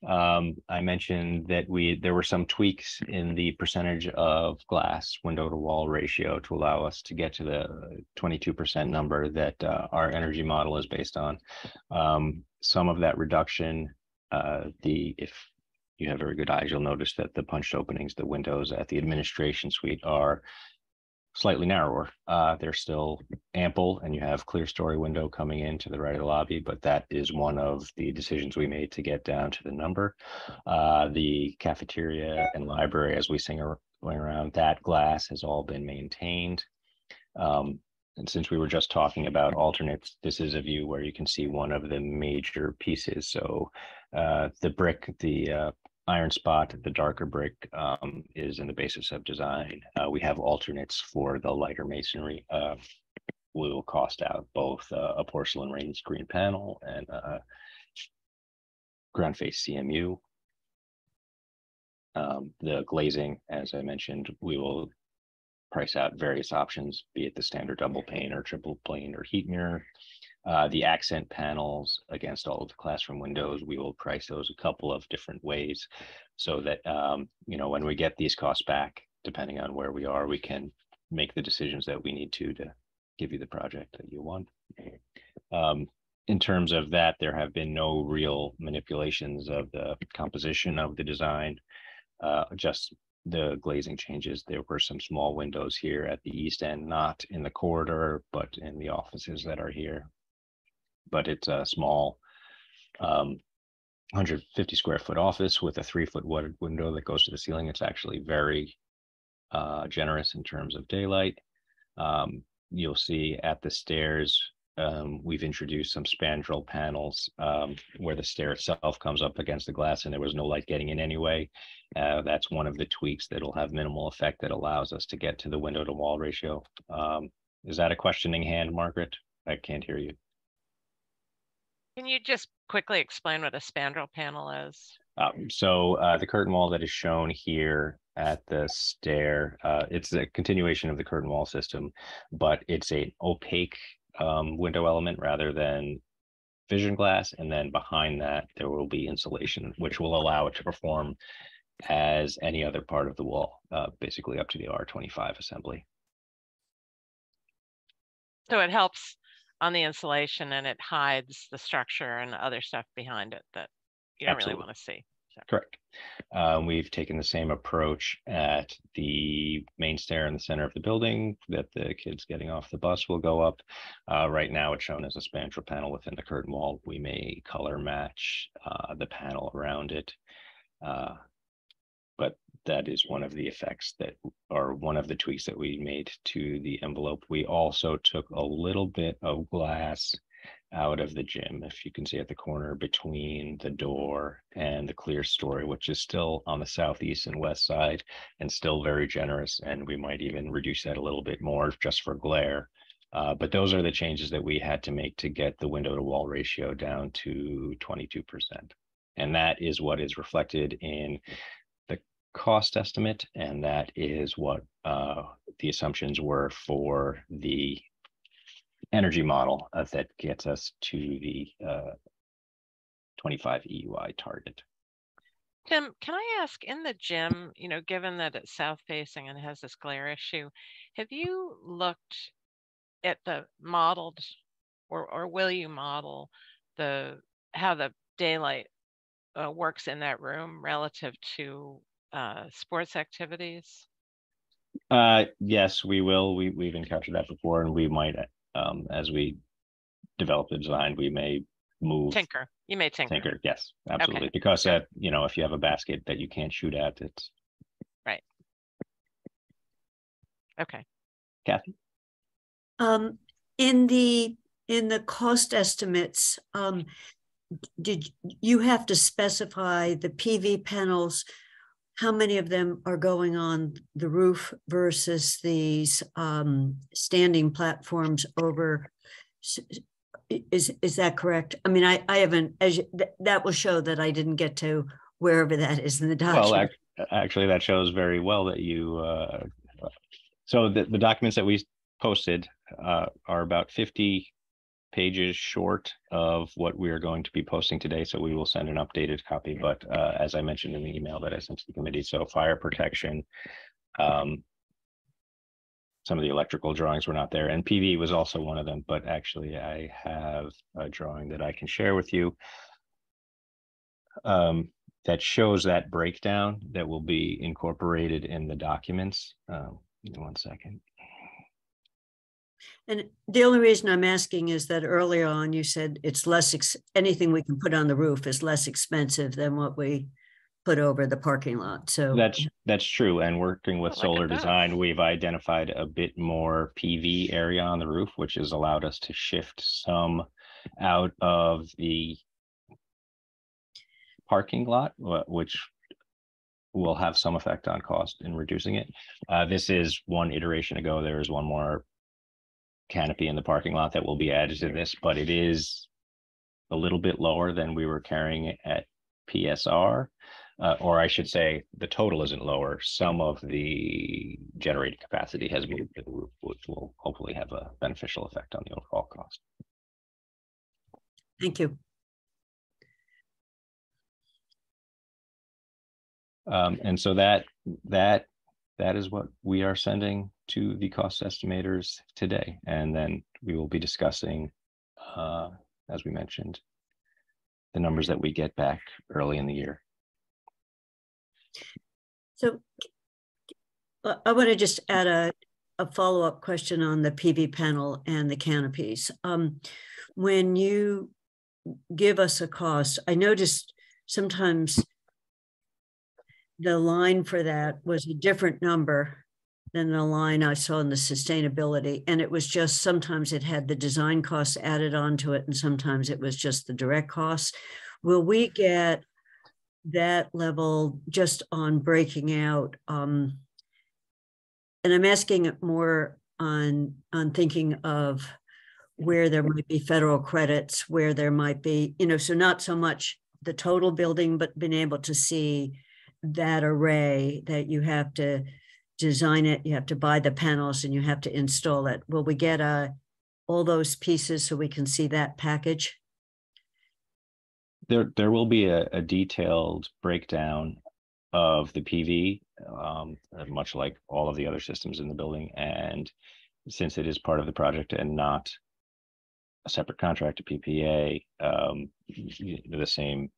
Um, I mentioned that we, there were some tweaks in the percentage of glass window to wall ratio to allow us to get to the twenty-two percent number that uh, our energy model is based on. Um, some of that reduction, uh, the, if you have very good eyes, you'll notice that the punched openings, the windows at the administration suite are slightly narrower. Uh, they're still ample and you have clerestory window coming in to the right of the lobby, but that is one of the decisions we made to get down to the number. Uh, the cafeteria and library, as we sing going around, that glass has all been maintained. Um, and since we were just talking about alternates, this is a view where you can see one of the major pieces. So uh, the brick, the uh, iron spot, the darker brick um, is in the basis of design. Uh, we have alternates for the lighter masonry. Uh, we will cost out both uh, a porcelain rain screen panel and uh, ground face CMU. Um, the glazing, as I mentioned, we will price out various options, be it the standard double pane or triple pane or heat mirror. Uh, the accent panels against all of the classroom windows, we will price those a couple of different ways so that, um, you know, when we get these costs back, depending on where we are, we can make the decisions that we need to to give you the project that you want. Um, in terms of that, there have been no real manipulations of the composition of the design. Uh, just the glazing changes. There were some small windows here at the east end, not in the corridor, but in the offices that are here. But it's a small um, 150 square foot office with a three foot window that goes to the ceiling. It's actually very uh, generous in terms of daylight. Um, you'll see at the stairs, um, we've introduced some spandrel panels um, where the stair itself comes up against the glass and there was no light getting in anyway. Uh, that's one of the tweaks that'll have minimal effect that allows us to get to the window to wall ratio. Um, is that a questioning hand, Margaret? I can't hear you. Can you just quickly explain what a spandrel panel is? Um, so uh, the curtain wall that is shown here at the stair, uh, it's a continuation of the curtain wall system, but it's an opaque um, window element rather than vision glass. And then behind that, there will be insulation, which will allow it to perform as any other part of the wall, uh, basically up to the R25 assembly. So it helps on the insulation and it hides the structure and other stuff behind it that you don't really want to see. So, Correct. Um, we've taken the same approach at the main stair in the center of the building that the kids getting off the bus will go up. Uh, right now, it's shown as a spandrel panel within the curtain wall. We may color match uh, the panel around it. Uh, but that is one of the effects that, are one of the tweaks that we made to the envelope. We also took a little bit of glass out of the gym, if you can see at the corner between the door and the clerestory, which is still on the southeast and west side and still very generous. And we might even reduce that a little bit more just for glare. Uh, but those are the changes that we had to make to get the window to wall ratio down to 22%. And that is what is reflected in cost estimate. And that is what uh, the assumptions were for the energy model uh, that gets us to the uh, 25 EUI target. Tim, can I ask in the gym, you know, given that it's south facing and has this glare issue, have you looked at the modeled or, or will you model the how the daylight uh, works in that room relative to uh, sports activities? Uh, yes, we will. We, we've encountered that before and we might, um, as we develop the design, we may move. Tinker. You may tinker. Tinker, yes, absolutely. Because uh, you know, if you have a basket that you can't shoot at, it's Right. Okay. Kathy. Um, in the, in the cost estimates, um, did, you have to specify the PV panels? How many of them are going on the roof versus these, um, standing platforms over? Is, is that correct? I mean, I, I haven't, as, you- that, that will show that I didn't get to wherever that is in the Well, document. ac- actually, that shows very well that you, uh, so the, the documents that we posted, uh, are about fifty pages short of what we are going to be posting today, so we will send an updated copy, but, uh, as I mentioned in the email that I sent to the committee, so fire protection, um, some of the electrical drawings were not there, and PV was also one of them, but actually I have a drawing that I can share with you. Um, that shows that breakdown that will be incorporated in the documents. Um, one second. And the only reason I'm asking is that earlier on you said it's less, ex- anything we can put on the roof is less expensive than what we put over the parking lot. So That's, that's true. And working with Oh, look at solar design, we've identified a bit more PV area on the roof, which has allowed us to shift some out of the parking lot, which will have some effect on cost in reducing it. Uh, this is one iteration ago. There is one more canopy in the parking lot that will be added to this, but it is a little bit lower than we were carrying at PSR. Uh, or I should say, the total isn't lower. Some of the generated capacity has moved to the roof, which will hopefully have a beneficial effect on the overall cost. thank you. Um, and so that, that, that is what we are sending to the cost estimators today. And then we will be discussing, uh, as we mentioned, the numbers that we get back early in the year. So I want to just add a, a follow-up question on the PV panel and the canopies. Um, when you give us a cost, I noticed sometimes the line for that was a different number than the line I saw in the sustainability. And it was just sometimes it had the design costs added onto it, and sometimes it was just the direct costs. Will we get that level just on breaking out? Um, and I'm asking it more on on thinking of where there might be federal credits, where there might be, you know, so not so much the total building, but being able to see that array that you have to design it, you have to buy the panels and you have to install it. Will we get uh, all those pieces so we can see that package? There, there will be a, a detailed breakdown of the PV, um, much like all of the other systems in the building. And since it is part of the project and not a separate contract to PPA, um, the same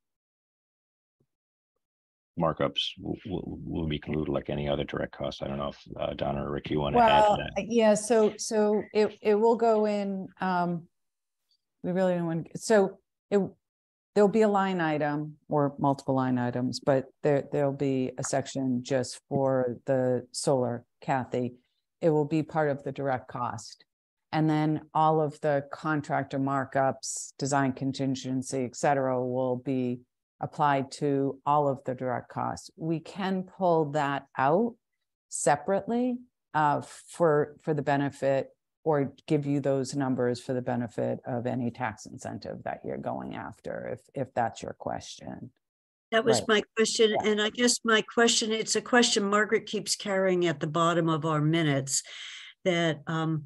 markups will, will, will be included like any other direct cost. I don't know if uh, Donna or Rick, you want to add Well, to that? yeah, so, so it, it will go in, um, we really don't want, so it, there'll be a line item or multiple line items, but there, there'll be a section just for the solar, Kathy. It will be part of the direct cost. And then all of the contractor markups, design contingency, et cetera, will be applied to all of the direct costs. We can pull that out separately uh, for, for the benefit or give you those numbers for the benefit of any tax incentive that you're going after, if, if that's your question. That was Right. my question. And I guess my question, it's a question Margaret keeps carrying at the bottom of our minutes that um,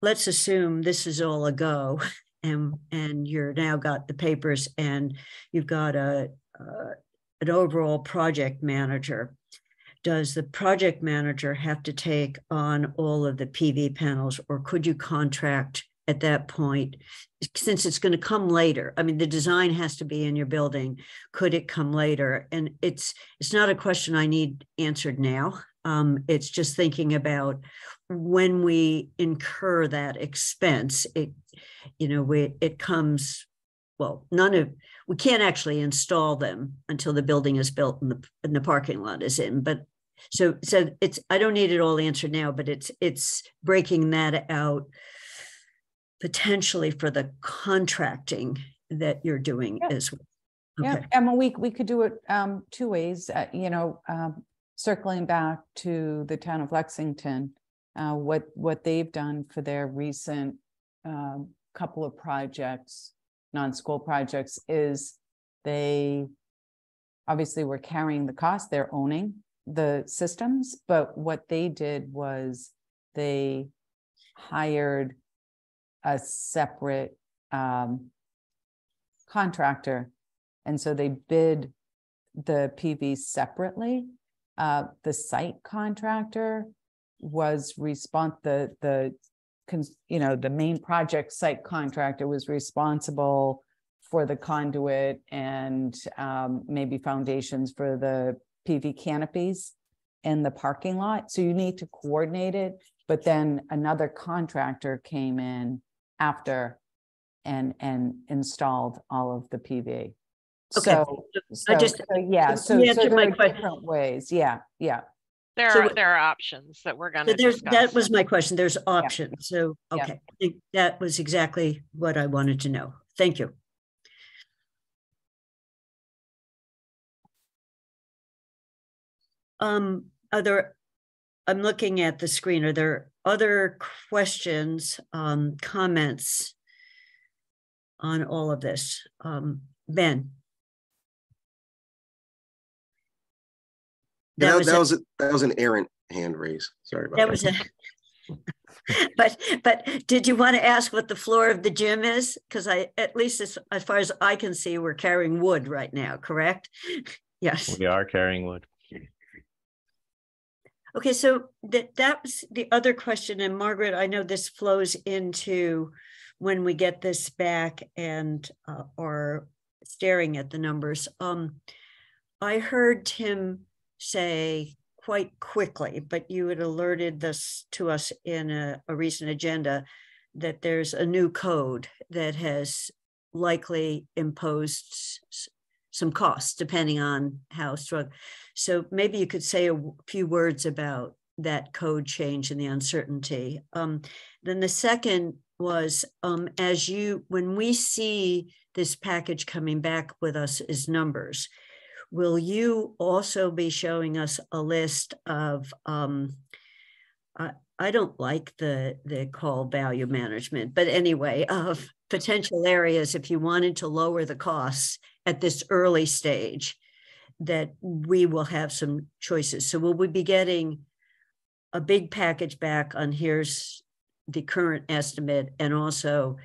let's assume this is all a go and, and you're now got the papers and you've got a, uh, an overall project manager. Does the project manager have to take on all of the PV panels or could you contract at that point? Since it's going to come later, I mean, the design has to be in your building. Could it come later? And it's, it's not a question I need answered now. Um, it's just thinking about when we incur that expense, it, you know, we, it comes, well, none of, we can't actually install them until the building is built and the, and the parking lot is in, but so, so it's, I don't need it all answered now, but it's, it's breaking that out potentially for the contracting that you're doing Yeah. as well. Yeah, Okay. Emma, we, we could do it um, two ways, uh, you know, um, circling back to the town of Lexington. Uh, what, what they've done for their recent um, couple of projects, non-school projects, is they obviously were carrying the cost, they're owning the systems, but what they did was they hired a separate um, contractor and so they bid the PV separately. Uh, the site contractor was respons the, the, you know, the main project site contractor was responsible for the conduit and, um, maybe foundations for the PV canopies in the parking lot. So you need to coordinate it, but then another contractor came in after and, and installed all of the PV. Okay, So, I just- so, yeah, so, so there my are question. different ways, yeah, yeah. There So are, there are options that we're gonna there's, that was my question. There's options. So, Yeah. okay, I think that was exactly what I wanted to know. Thank you. Um, are there, I'm looking at the screen. Are there other questions, um, comments on all of this? Um, Ben? That That, was that a- was, a- that was an errant hand raise. Sorry about That that. was a. But, but did you want to ask what the floor of the gym is? Because I, at least as, as far as I can see, we're carrying wood right now, correct? Yes. We are carrying wood. Okay, so that, that was the other question. And Margaret, I know this flows into when we get this back and, uh, are staring at the numbers. Um, I heard Tim say quite quickly, but you had alerted this to us in a, a recent agenda that there's a new code that has likely imposed some costs depending on how strong. So maybe you could say a few words about that code change and the uncertainty. Um, then the second was um, as you, when we see this package coming back with us as numbers, will you also be showing us a list of, um, I, I don't like the, the call value management, but anyway, of potential areas if you wanted to lower the costs at this early stage, that we will have some choices. So will we be getting a big package back on here's the current estimate and also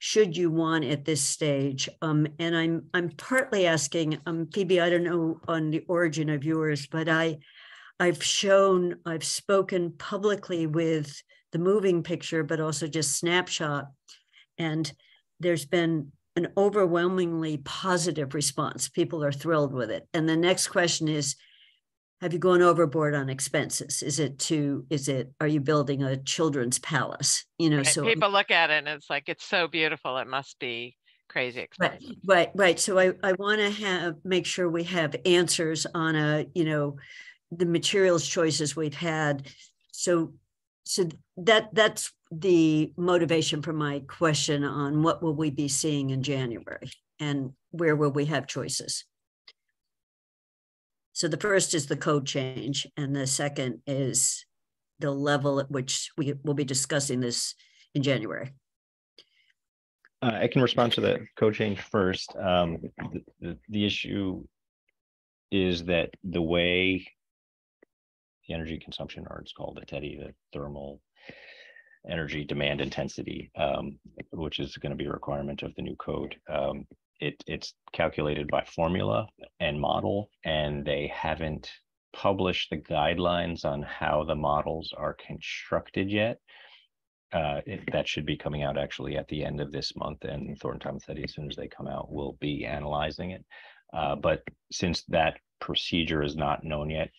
should you want at this stage? Um, and i'm i'm partly asking um, phoebe i don't know on the origin of yours but i i've shown i've spoken publicly with the moving picture but also just snapshot. And there's been an overwhelmingly positive response. People are thrilled with it. And the next question is have you gone overboard on expenses? Is it to is it are you building a children's palace? You know Right, so People look at it and it's like, it's so beautiful, it must be crazy right expensive. right right so i i want to have make sure we have answers on a you know the materials choices we've had. So so that that's the motivation for my question on what will we be seeing in january and where will we have choices so the first is the code change, and the second is the level at which we will be discussing this in January. Uh, I can respond to the code change first. Um, the, the, the issue is that the way the energy consumption, or it's called the TEDI, the thermal energy demand intensity, um, which is going to be a requirement of the new code. Um, it, it's calculated by formula and model, and they haven't published the guidelines on how the models are constructed yet. Uh, it, that should be coming out actually at the end of this month, and Thornton Tomasetti, as soon as they come out, will be analyzing it. Uh, but since that procedure is not known yet,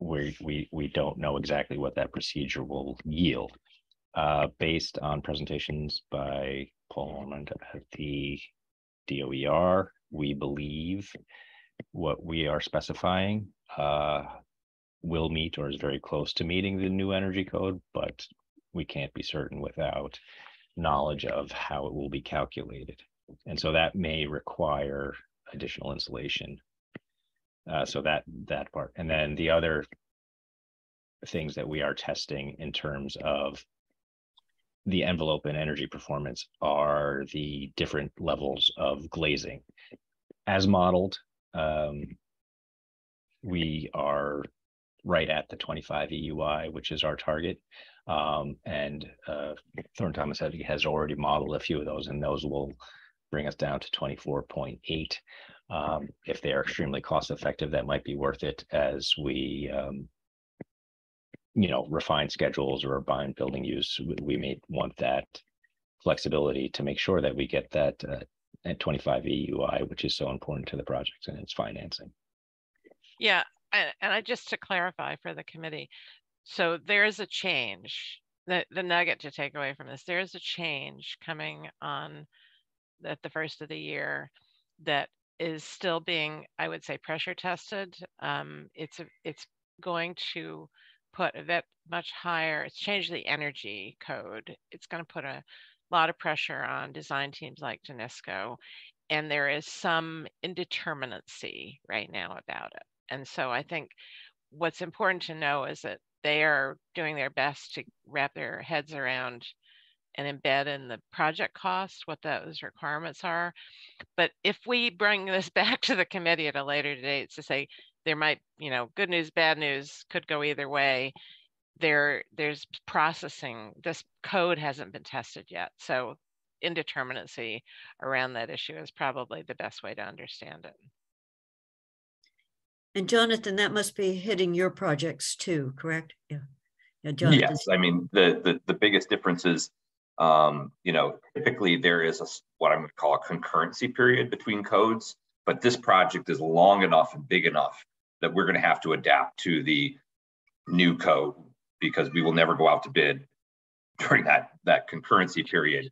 we we we don't know exactly what that procedure will yield. Uh, based on presentations by Paul Ormond at the DOER, we believe what we are specifying uh, will meet or is very close to meeting the new energy code, but we can't be certain without knowledge of how it will be calculated. And so that may require additional insulation. Uh, so that that part, and then the other things that we are testing in terms of the envelope and energy performance are the different levels of glazing. As modeled, um, we are right at the 25 EUI, which is our target. Um, and uh, Thornton Tomasetti has already modeled a few of those, and those will bring us down to 24.8. Um, if they are extremely cost effective, that might be worth it as we um, you know, refine schedules or bind building use, we- may want that flexibility to make sure that we get that uh, at 25 EUI, which is so important to the project and its financing. Yeah, and, I just to clarify for the committee, so there is a change. The the nugget to take away from this, there is a change coming on at the first of the year that is still being, I would say, pressure tested. Um, it's it's going to put a bit much higher. It's changed the energy code. It's going to put a lot of pressure on design teams like DiNisco, and there is some indeterminacy right now about it. And so I think what's important to know is that they are doing their best to wrap their heads around and embed in the project cost what those requirements are. But if we bring this back to the committee at a later date to say there might, you know, good news, bad news could go either way. There, there's processing. This code hasn't been tested yet, so indeterminacy around that issue is probably the best way to understand it. And Jonathan, that must be hitting your projects too, correct? Yeah. Yeah, Jonathan. Yes, I mean, the, the, the biggest difference is, um, you know, typically there is a, s- what I'm gonna call a concurrency period between codes. But this project is long enough and big enough that we're gonna have to adapt to the new code because we will never go out to bid during that, that concurrency period.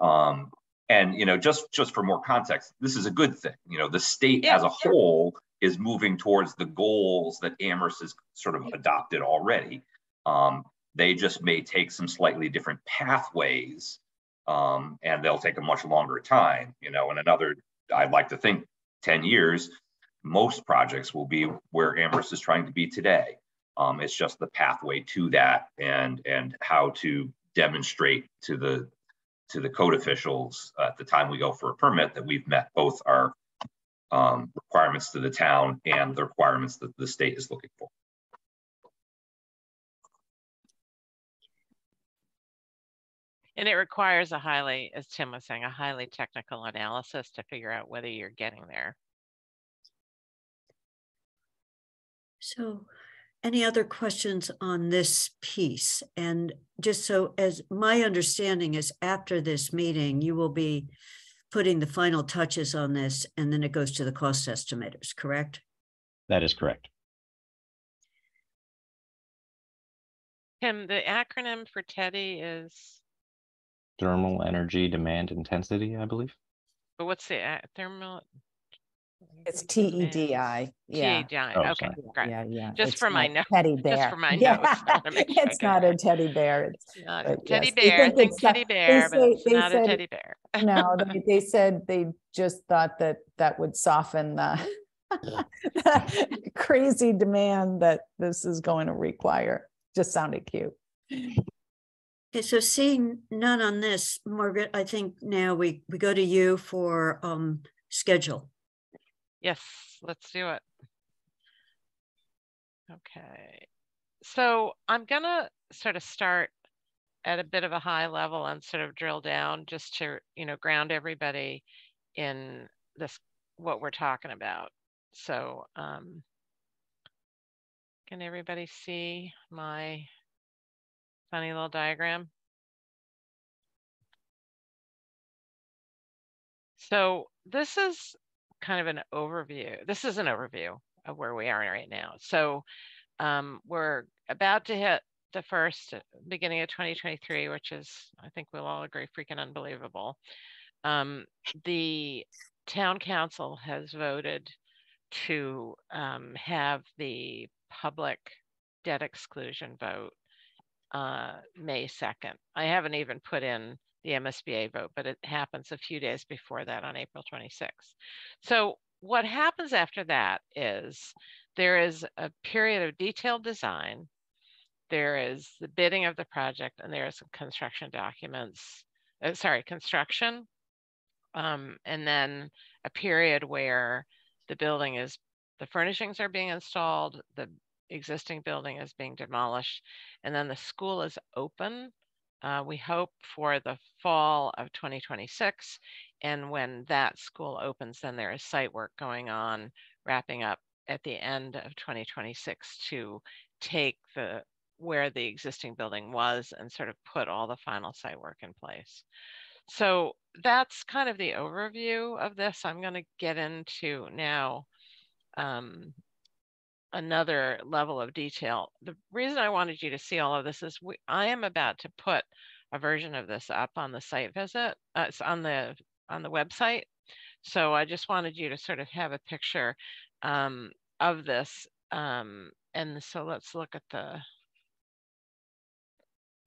Um, and, you know, just, just for more context, this is a good thing. You know, the state as a whole is moving towards the goals that Amherst has sort of adopted already. Um, they just may take some slightly different pathways um, and they'll take a much longer time. You know, in another, I'd like to think 10 years, most projects will be where Amherst is trying to be today. Um, it's just the pathway to that and and how to demonstrate to the to the code officials at the time we go for a permit that we've met both our um, requirements to the town and the requirements that the state is looking for. And it requires a highly, as Tim was saying, a highly technical analysis to figure out whether you're getting there. So any other questions on this piece? And just so as my understanding is after this meeting, you will be putting the final touches on this and then it goes to the cost estimators, correct? That is correct. Tim, the acronym for Teddy is, Thermal energy demand intensity, I believe. but what's the thermal? It's T E D I. Yeah. TEDI, Oh, okay, sorry. great. Yeah, yeah. Just It's for my not notes. Teddy bear. Just for my Yeah. notes. I wanna make sure It's not it a teddy bear. It's Not a teddy yes, they bear, I think think it's teddy bear, but say- it's they not a teddy bear. No, they, they said they just thought that that would soften the the crazy demand that this is going to require. Just sounded cute. Okay, so seeing none on this, Margaret, I think now we, we go to you for um schedule. Yes, let's do it. Okay, so I'm gonna sort of start at a bit of a high level and sort of drill down just to, you know, ground everybody in this, what we're talking about. So, um, can everybody see my funny little diagram? So this is kind of an overview. This is an overview of where we are right now. So um, we're about to hit the first uh, beginning of 2023, which is, I think we'll all agree, freaking unbelievable. Um, the town council has voted to um, have the public debt exclusion vote uh, May 2nd. I haven't even put in the MSBA vote, but it happens a few days before that on April 26th. So what happens after that is there is a period of detailed design. There is the bidding of the project and there is some construction documents, uh, sorry, construction. Um, and then a period where the building is, the furnishings are being installed, the existing building is being demolished, and then the school is open. Uh, we hope for the fall of 2026. And when that school opens, then there is site work going on, wrapping up at the end of 2026 to take the where the existing building was and sort of put all the final site work in place. So that's kind of the overview of this. I'm going to get into now um, another level of detail. The reason I wanted you to see all of this is we, I am about to put a version of this up on the site visit, uh, it's on the on the website. So I just wanted you to sort of have a picture um, of this. Um, and so let's look at the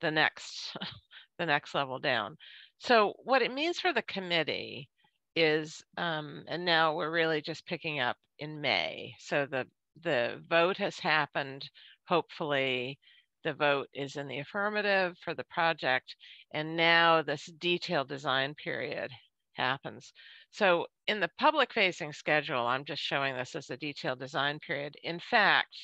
the next the next level down. So what it means for the committee is, um, and now we're really just picking up in May. So the the vote has happened. Hopefully, the vote is in the affirmative for the project, and now this detailed design period happens. So in the public facing schedule, I'm just showing this as a detailed design period. In fact,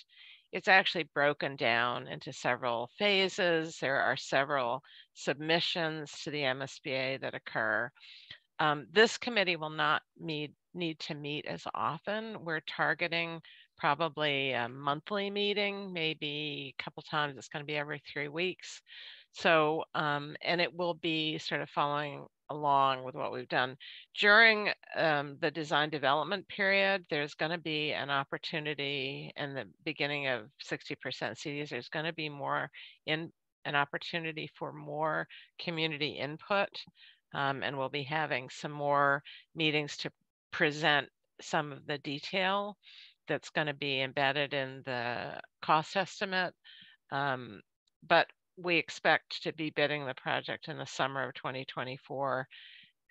it's actually broken down into several phases. There are several submissions to the MSBA that occur. Um, this committee will not need, need to meet as often. We're targeting probably a monthly meeting, maybe a couple times. It's going to be every three weeks. So, um, and it will be sort of following along with what we've done. During um, the design development period, there's going to be an opportunity in the beginning of 60% CDs, there's going to be more in an opportunity for more community input. Um, and we'll be having some more meetings to present some of the detail that's going to be embedded in the cost estimate. Um, but we expect to be bidding the project in the summer of 2024.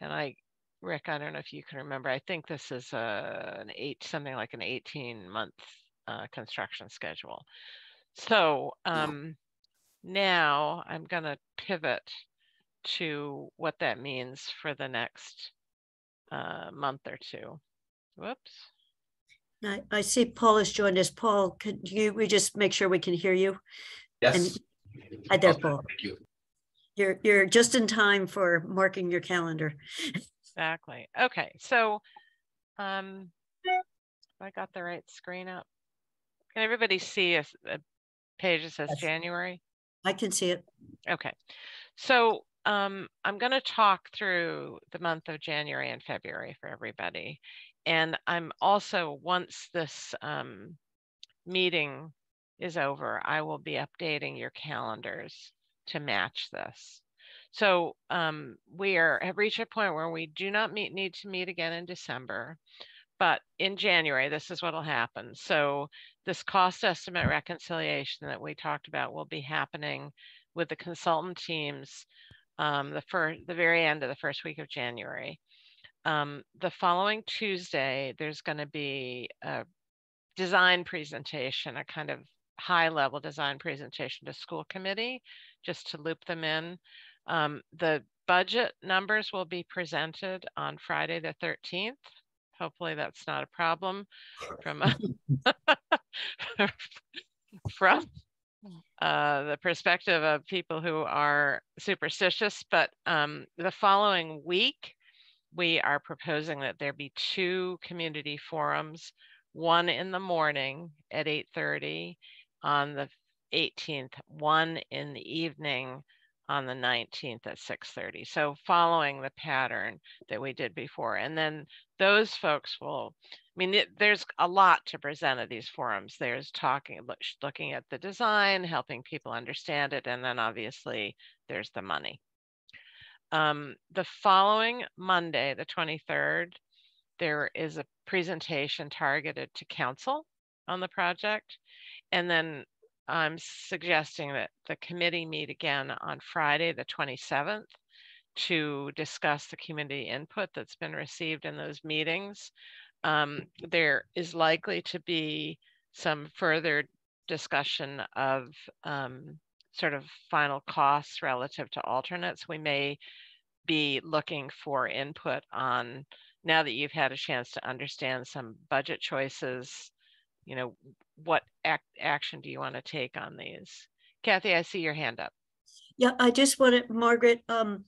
And I, Rick, I don't know if you can remember, I think this is a, an eight, something like an 18 month uh, construction schedule. So um, now I'm going to pivot to what that means for the next uh, month or two. Whoops. I, I see Paul has joined us. Paul, could you, we just make sure we can hear you? Yes. And- Hi there, Okay, Paul. Thank you. You're, you're just in time for marking your calendar. Exactly. Okay, so um, I got the right screen up. Can everybody see a page that says Yes. January? I can see it. Okay, so um, I'm going to talk through the month of January and February for everybody. And I'm also, once this um, meeting is over, I will be updating your calendars to match this. So um, we are have reached a point where we do not meet, need to meet again in December. But in January, this is what will happen. So this cost estimate reconciliation that we talked about will be happening with the consultant teams um, the the very end of the first week of January. Um, the following Tuesday, there's going to be a design presentation, a kind of high level design presentation to school committee, just to loop them in. Um, the budget numbers will be presented on Friday, the 13th. Hopefully that's not a problem from, a- from uh, the perspective of people who are superstitious, but um, the following week, we are proposing that there be two community forums, one in the morning at 8.30 on the 18th, one in the evening on the 19th at 6.30. So following the pattern that we did before. And then those folks will, I mean, it- there's a lot to present at these forums. There's talking, look- looking at the design, helping people understand it, and then obviously there's the money. Um, the following Monday, the 23rd, there is a presentation targeted to council on the project. And then I'm suggesting that the committee meet again on Friday, the 27th, to discuss the community input that's been received in those meetings. Um, there is likely to be some further discussion of um, sort of final costs relative to alternates. We may be looking for input on, now that you've had a chance to understand some budget choices, you know, what ac- action do you want to take on these? Kathy, I see your hand up. Yeah, I just wanted, Margaret, um,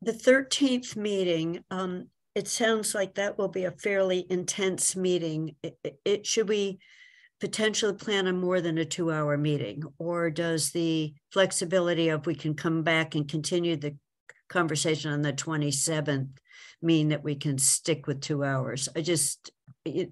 the thirteenth meeting, um, it sounds like that will be a fairly intense meeting. It, it- it, should we potentially plan on more than a two-hour meeting? Or does the flexibility of we can come back and continue the conversation on the twenty-seventh mean that we can stick with two hours? I just, it,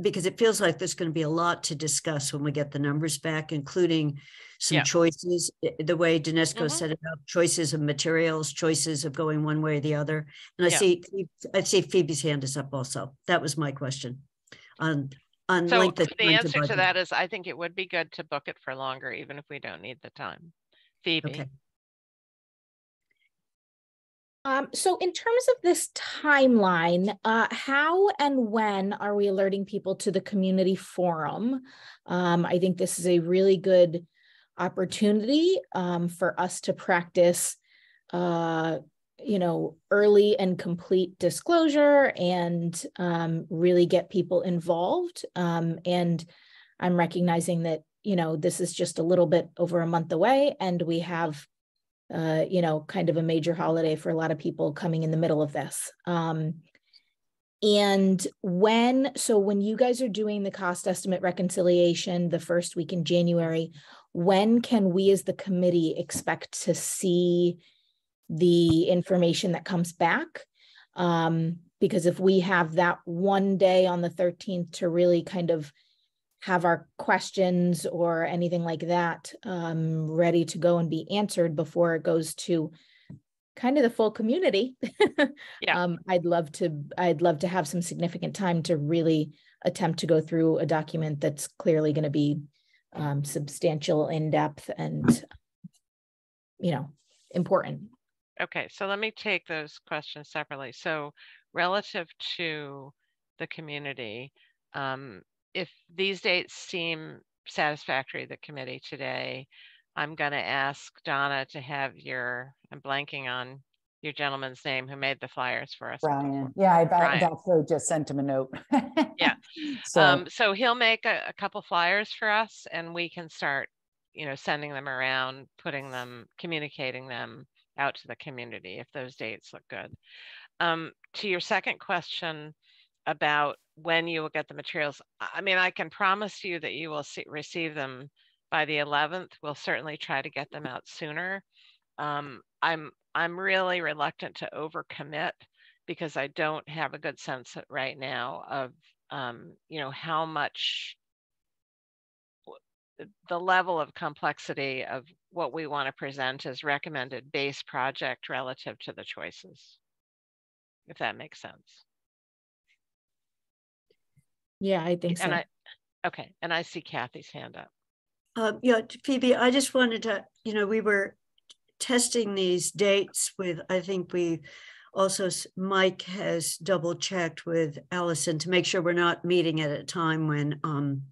because it feels like there's going to be a lot to discuss when we get the numbers back, including some Yeah. choices, the way DiNisco Mhm. set it up, choices of materials, choices of going one way or the other. And I Yeah. see, I see Phoebe's hand is up also. That was my question. On, on So length of the answer to budget. that is, I think it would be good to book it for longer, even if we don't need the time. Phoebe? Okay. Um, so in terms of this timeline, uh, how and when are we alerting people to the community forum? Um, I think this is a really good opportunity um, for us to practice, uh, you know, early and complete disclosure and um, really get people involved. Um, and I'm recognizing that, you know, this is just a little bit over a month away and we have uh, you know, kind of a major holiday for a lot of people coming in the middle of this. Um, and when, so when you guys are doing the cost estimate reconciliation the first week in January, when can we as the committee expect to see the information that comes back? Um, because if we have that one day on the 13th to really kind of have our questions or anything like that um, ready to go and be answered before it goes to kind of the full community. Yeah. um, I'd love to. I'd love to have some significant time to really attempt to go through a document that's clearly going to be um, substantial, in depth, and you know important. Okay, so let me take those questions separately. So relative to the community, um, if these dates seem satisfactory, the committee today, I'm going to ask Donna to have your, I'm blanking on your gentleman's name who made the flyers for us. Brian. Yeah, I Brian. just sent him a note. Yeah. So, Um, so he'll make a, a couple flyers for us and we can start, you know, sending them around, putting them, communicating them out to the community if those dates look good. Um, to your second question about when you will get the materials, I mean, I can promise you that you will see, receive them by the 11th. We'll certainly try to get them out sooner. Um, I'm I'm really reluctant to overcommit because I don't have a good sense right now of um, you know how much the level of complexity of what we want to present as recommended base project relative to the choices, if that makes sense. Yeah, I think so. And I, okay, and I see Kathy's hand up. Uh, yeah, Phoebe, I just wanted to, you know, we were testing these dates with, I think we also, Mike has double checked with Allison to make sure we're not meeting at a time when um,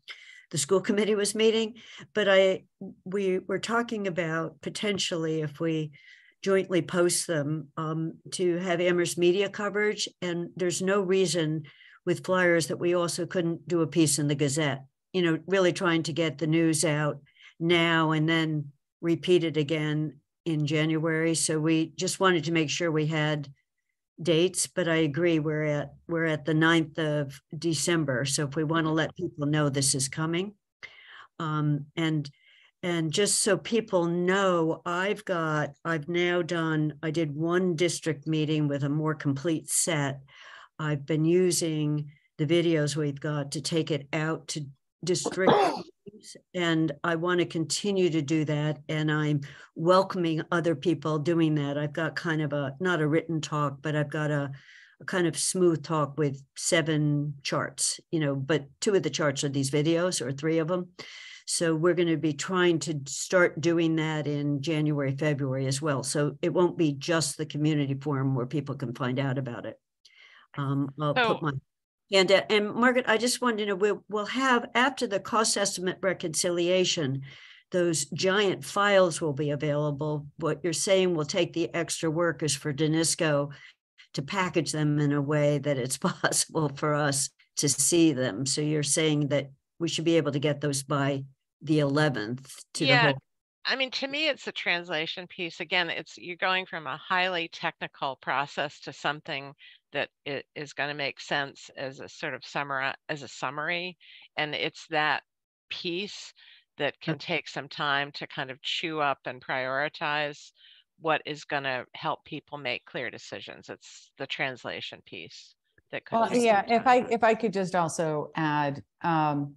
the school committee was meeting. But I, we were talking about potentially if we jointly post them um, to have Amherst media coverage. And there's no reason with flyers that we also couldn't do a piece in the Gazette, you know, really trying to get the news out now and then repeat it again in January. So we just wanted to make sure we had dates, but I agree, we're at, we're at the 9th of December. So if we want to let people know this is coming. Um, and, and just so people know, I've got, I've now done, I did one district meeting with a more complete set. I've been using the videos we've got to take it out to district and I want to continue to do that. And I'm welcoming other people doing that. I've got kind of a not a written talk, but I've got a, a kind of smooth talk with seven charts, you know, but two of the charts are these videos or three of them. So we're going to be trying to start doing that in January, February as well. So it won't be just the community forum where people can find out about it. Um, I'll put my and, uh, and Margaret, I just wanted to know, we'll, we'll have, after the cost estimate reconciliation, those giant files will be available. What you're saying will take the extra work is for DiNisco to package them in a way that it's possible for us to see them. So you're saying that we should be able to get those by the 11th to the Yeah, whole. I mean, to me, it's a translation piece. Again, it's you're going from a highly technical process to something that it is going to make sense as a sort of summary as a summary, and it's that piece that can take some time to kind of chew up and prioritize what is going to help people make clear decisions. It's the translation piece that could. well, yeah, if. I, if I could just also add, um,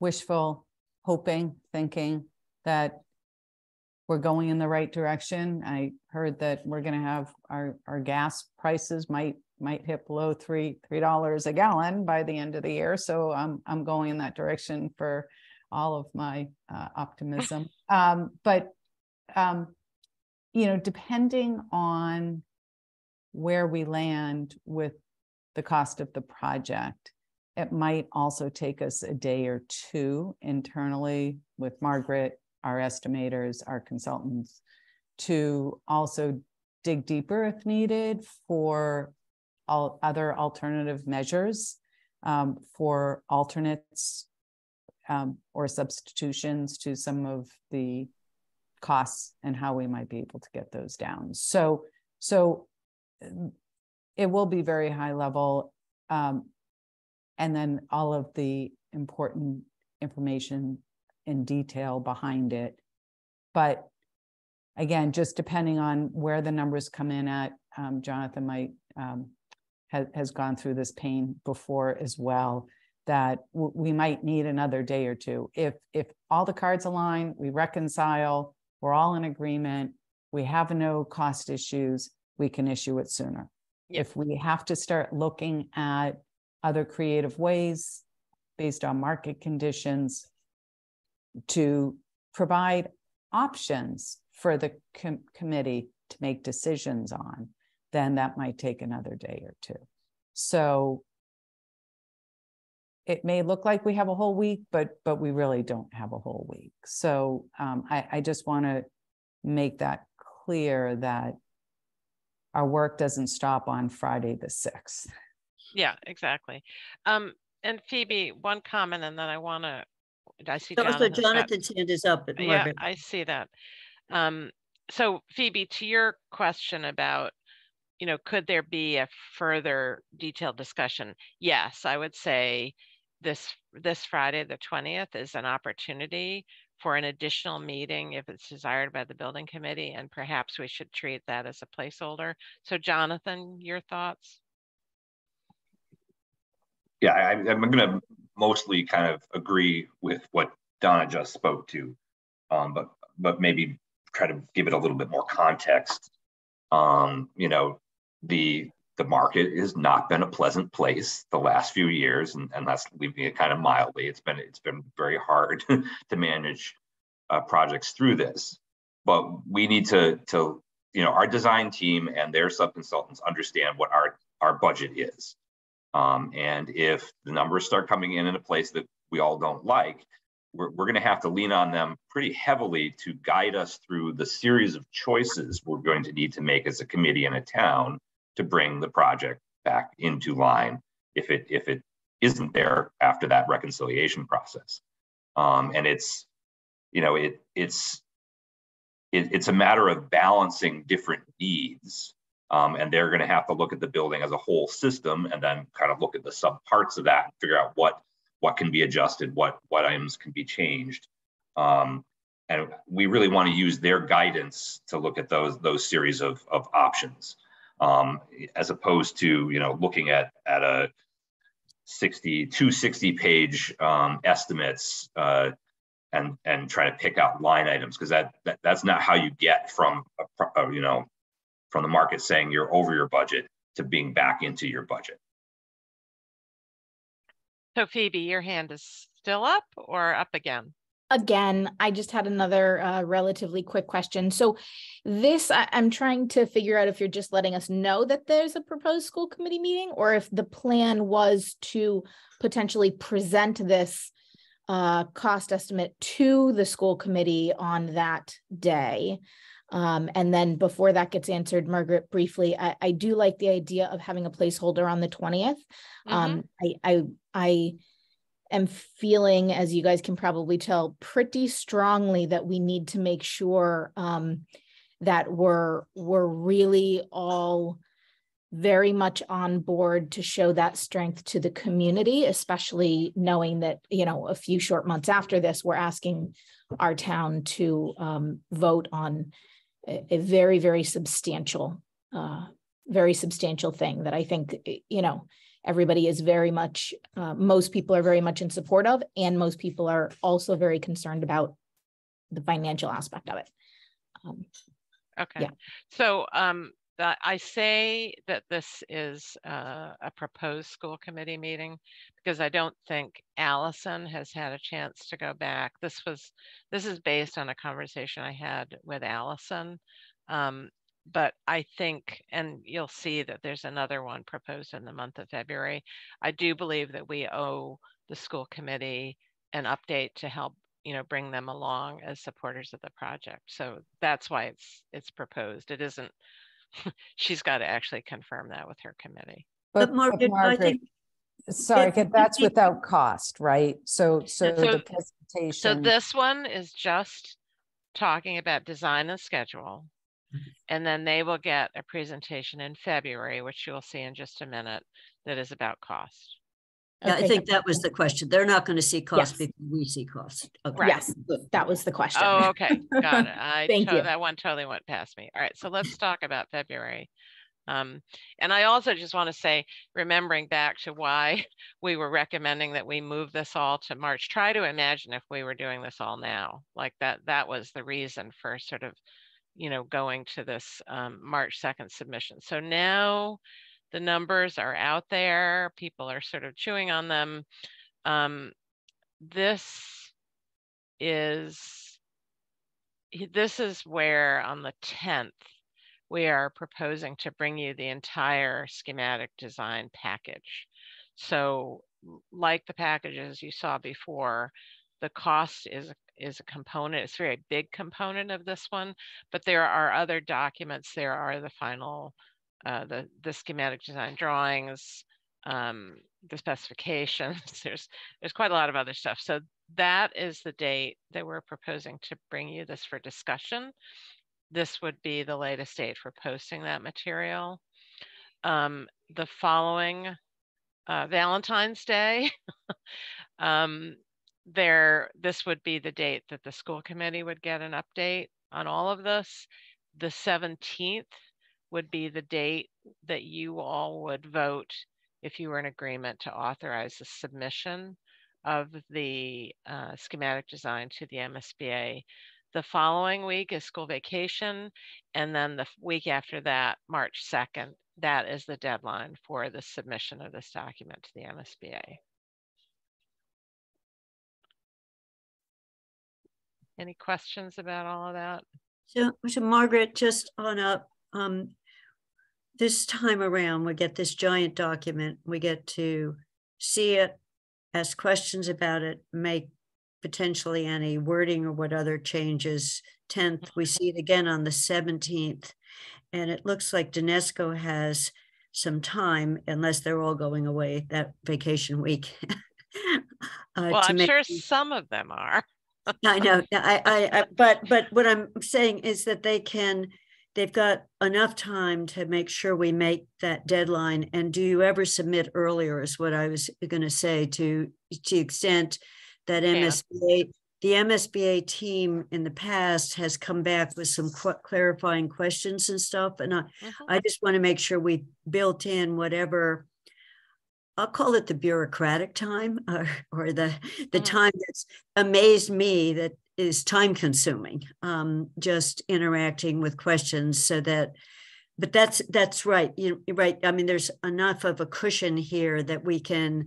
wishful hoping, thinking that we're going in the right direction. I heard that we're gonna have our, our gas prices might, might hit below three, three dollars a gallon by the end of the year. So I'm, I'm going in that direction for all of my uh, optimism. Um, but, um, you know, depending on where we land with the cost of the project, it might also take us a day or two internally with Margaret, our estimators, our consultants, to also dig deeper if needed for all other alternative measures um, for alternates um, or substitutions to some of the costs and how we might be able to get those down. So, so um, it will be very high level. Um, and then all of the important information in detail behind it. But again, just depending on where the numbers come in at, um, Jonathan might um, has has gone through this pain before as well. That w- we might need another day or two. If if all the cards align, we reconcile, we're all in agreement, we have no cost issues, we can issue it sooner. If we have to start looking at other creative ways based on market conditions to provide options for the com- committee to make decisions on, then that might take another day or two. So it may look like we have a whole week, but but we really don't have a whole week. So um, I, I just want to make that clear that our work doesn't stop on Friday the sixth. Yeah, exactly. Um, and Phoebe, one comment, and then I want to. I see So Jonathan's got- Jonathan's hand is up. Yeah, I see that. Um, so Phoebe, to your question about, you know, could there be a further detailed discussion? Yes, I would say this this Friday, the twentieth, is an opportunity for an additional meeting if it's desired by the building committee, and perhaps we should treat that as a placeholder. So Jonathan, your thoughts? Yeah, I, I'm going to mostly kind of agree with what Donna just spoke to, um, but but maybe try to give it a little bit more context. Um, you know, the the market has not been a pleasant place the last few years, and, and that's leaving it kind of mildly. It's been it's been very hard to manage uh, projects through this, but we need to to you know our design team and their sub consultants understand what our our budget is. Um, and if the numbers start coming in in a place that we all don't like, we're, we're going to have to lean on them pretty heavily to guide us through the series of choices we're going to need to make as a committee in a town to bring the project back into line if it if it isn't there after that reconciliation process. Um, and it's you know it it's it, it's a matter of balancing different needs um, and they're going to have to look at the building as a whole system and then kind of look at the sub parts of that and figure out what what can be adjusted, what what items can be changed. Um, and we really want to use their guidance to look at those those series of, of options, um, as opposed to you know looking at at a 60 260 page um, estimates uh, and and try to pick out line items because that, that that's not how you get from a, a, you know from the market saying you're over your budget to being back into your budget. So Phoebe, your hand is still up or up again? Again, I just had another uh, relatively quick question. So, this I, I'm trying to figure out if you're just letting us know that there's a proposed school committee meeting, or if the plan was to potentially present this uh, cost estimate to the school committee on that day. Um, and then before that gets answered, Margaret, briefly, I, I do like the idea of having a placeholder on the 20th. Um, I, I, I am feeling, as you guys can probably tell, pretty strongly that we need to make sure um, that we're, we're really all very much on board to show that strength to the community, especially knowing that, you know, a few short months after this, we're asking our town to um, vote on a, a very, very substantial, uh, very substantial thing that I think, you know, everybody is very much, uh, most people are very much in support of, and most people are also very concerned about the financial aspect of it. Um, Okay. Yeah. So um, that I say that this is uh, a proposed school committee meeting because I don't think Allison has had a chance to go back. This was this is based on a conversation I had with Allison. Um, but I think, and you'll see that there's another one proposed in the month of February. I do believe that we owe the school committee an update to help you know bring them along as supporters of the project so that's why it's it's proposed it isn't she's got to actually confirm that with her committee But But Margaret, I Margaret, think sorry, if- but that's if- without cost, right? So, so so- the so this one is just talking about design and schedule and then they will get a presentation in february which you'll see in just a minute that is about cost Yeah, I think that was the question. They're not going to see cost Yes. because we see cost. Okay, Right. Yes, that was the question. oh okay got it i Thank you. that one totally went past me all right so let's talk about february um, and I also just want to say, remembering back to why we were recommending that we move this all to March, try to imagine if we were doing this all now, like that, that was the reason for sort of, you know, going to this um, March 2nd submission. So now The numbers are out there. People are sort of chewing on them. Um, this is this is where on the 10th we are proposing to bring you the entire schematic design package. So like the packages you saw before, the cost is is a component. It's a very big component of this one, but there are other documents. There are the final, uh, the the schematic design drawings, um, the specifications. There's there's quite a lot of other stuff. So that is the date that we're proposing to bring you this for discussion. This would be the latest date for posting that material. Um, the following uh, Valentine's Day, um, there this would be the date that the school committee would get an update on all of this. The 17th would be the date that you all would vote if you were in agreement to authorize the submission of the uh, schematic design to the MSBA. The following week is school vacation, and then the week after that, March 2nd, that is the deadline for the submission of this document to the MSBA. Any questions about all of that? So, so Margaret, just on a um, this time around, we get this giant document. We get to see it, ask questions about it, make potentially any wording or what other changes. 10th, we see it again on the 17th. And it looks like DiNisco has some time, unless they're all going away that vacation week. uh, well, I'm sure some of them are. I know. I, I, I, but, but what I'm saying is that they can, they've got enough time to make sure we make that deadline. And do you ever submit earlier? Is what I was going to say. To to the extent that MSBA, the MSBA team in the past has come back with some qu- clarifying questions and stuff, and I, Mhm. I just want to make sure we built in whatever I'll call it the bureaucratic time or, or the the Mhm. time that's amazed me that is time consuming. Um, just interacting with questions so that, but that's that's right. You, right. I mean, there's enough of a cushion here that we can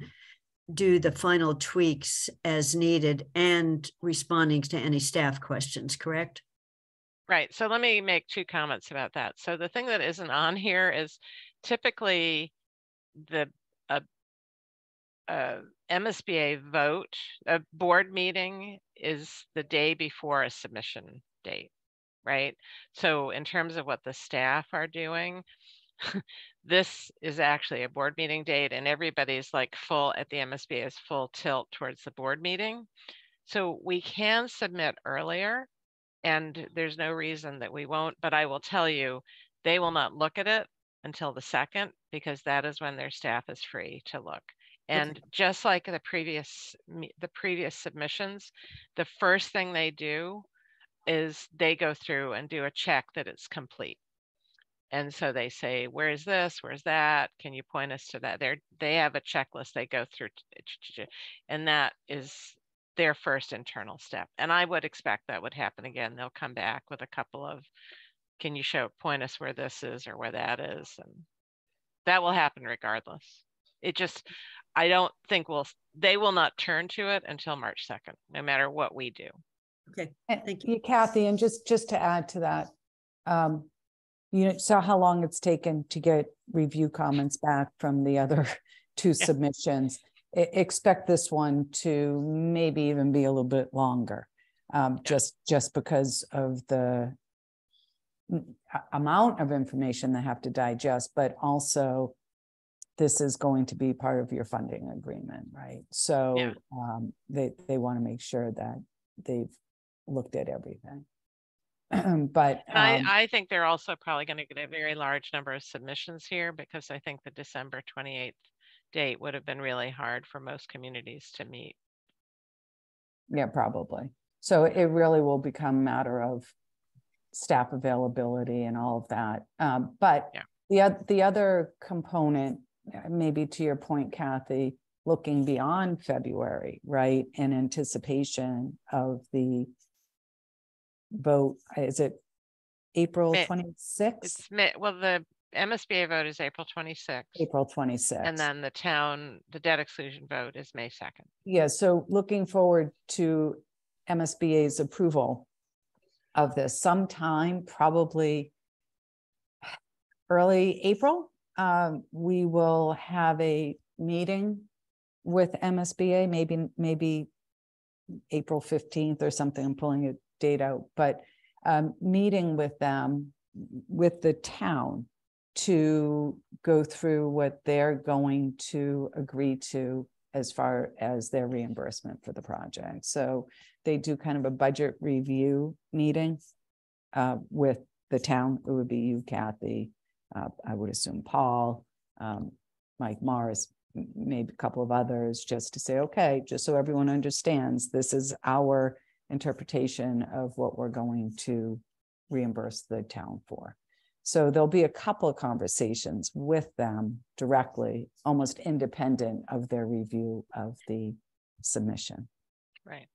do the final tweaks as needed and responding to any staff questions. Correct? Right. So let me make two comments about that. So the thing that isn't on here is typically the a, a MSBA vote, a board meeting is the day before a submission date, right? So in terms of what the staff are doing, this is actually a board meeting date and everybody's like full at the MSBA is full tilt towards the board meeting. So we can submit earlier and there's no reason that we won't, but I will tell you, they will not look at it until the second because that is when their staff is free to look. And just like the previous the previous submissions, the first thing they do is they go through and do a check that it's complete. And so they say, where's this? Where's that? Can you point us to that? They're they have a checklist they go through, and that is their first internal step. And I would expect that would happen again. They'll come back with a couple of, can you show point us where this is or where that is? And that will happen regardless. It just, I don't think we'll, they will not turn to it until March 2nd, no matter what we do. Okay. Thank you. Kathy, and just, just to add to that, um, you saw how long it's taken to get review comments back from the other two Yeah. submissions. E- expect this one to maybe even be a little bit longer. Um, just, just because of the amount of information they have to digest, but also this is going to be part of your funding agreement, right? So, um, they, they want to make sure that they've looked at everything. But, um, I, I think they're also probably going to get a very large number of submissions here because I think the December 28th date would have been really hard for most communities to meet. yeah, probably. So it really will become a matter of staff availability and all of that. Um, but Yeah. the, the other component, Uh, maybe to your point, Kathy, looking beyond February, right? In anticipation of the vote, is it April May- twenty-sixth? It's, May- well, the MSBA vote is April twenty-sixth. April twenty-sixth. And then the town, the debt exclusion vote is May second. Yeah, so looking forward to MSBA's approval of this sometime, probably early April. Um, we will have a meeting with MSBA, maybe, maybe April fifteenth or something. I'm pulling a date out, but um, meeting with them, with the town to go through what they're going to agree to as far as their reimbursement for the project. So they do kind of a budget review meeting uh, with the town. It would be you, Kathy, uh, I would assume Paul, um, Mike Morris, maybe a couple of others, just to say, okay, just so everyone understands, this is our interpretation of what we're going to reimburse the town for. So there'll be a couple of conversations with them directly, almost independent of their review of the submission. Right.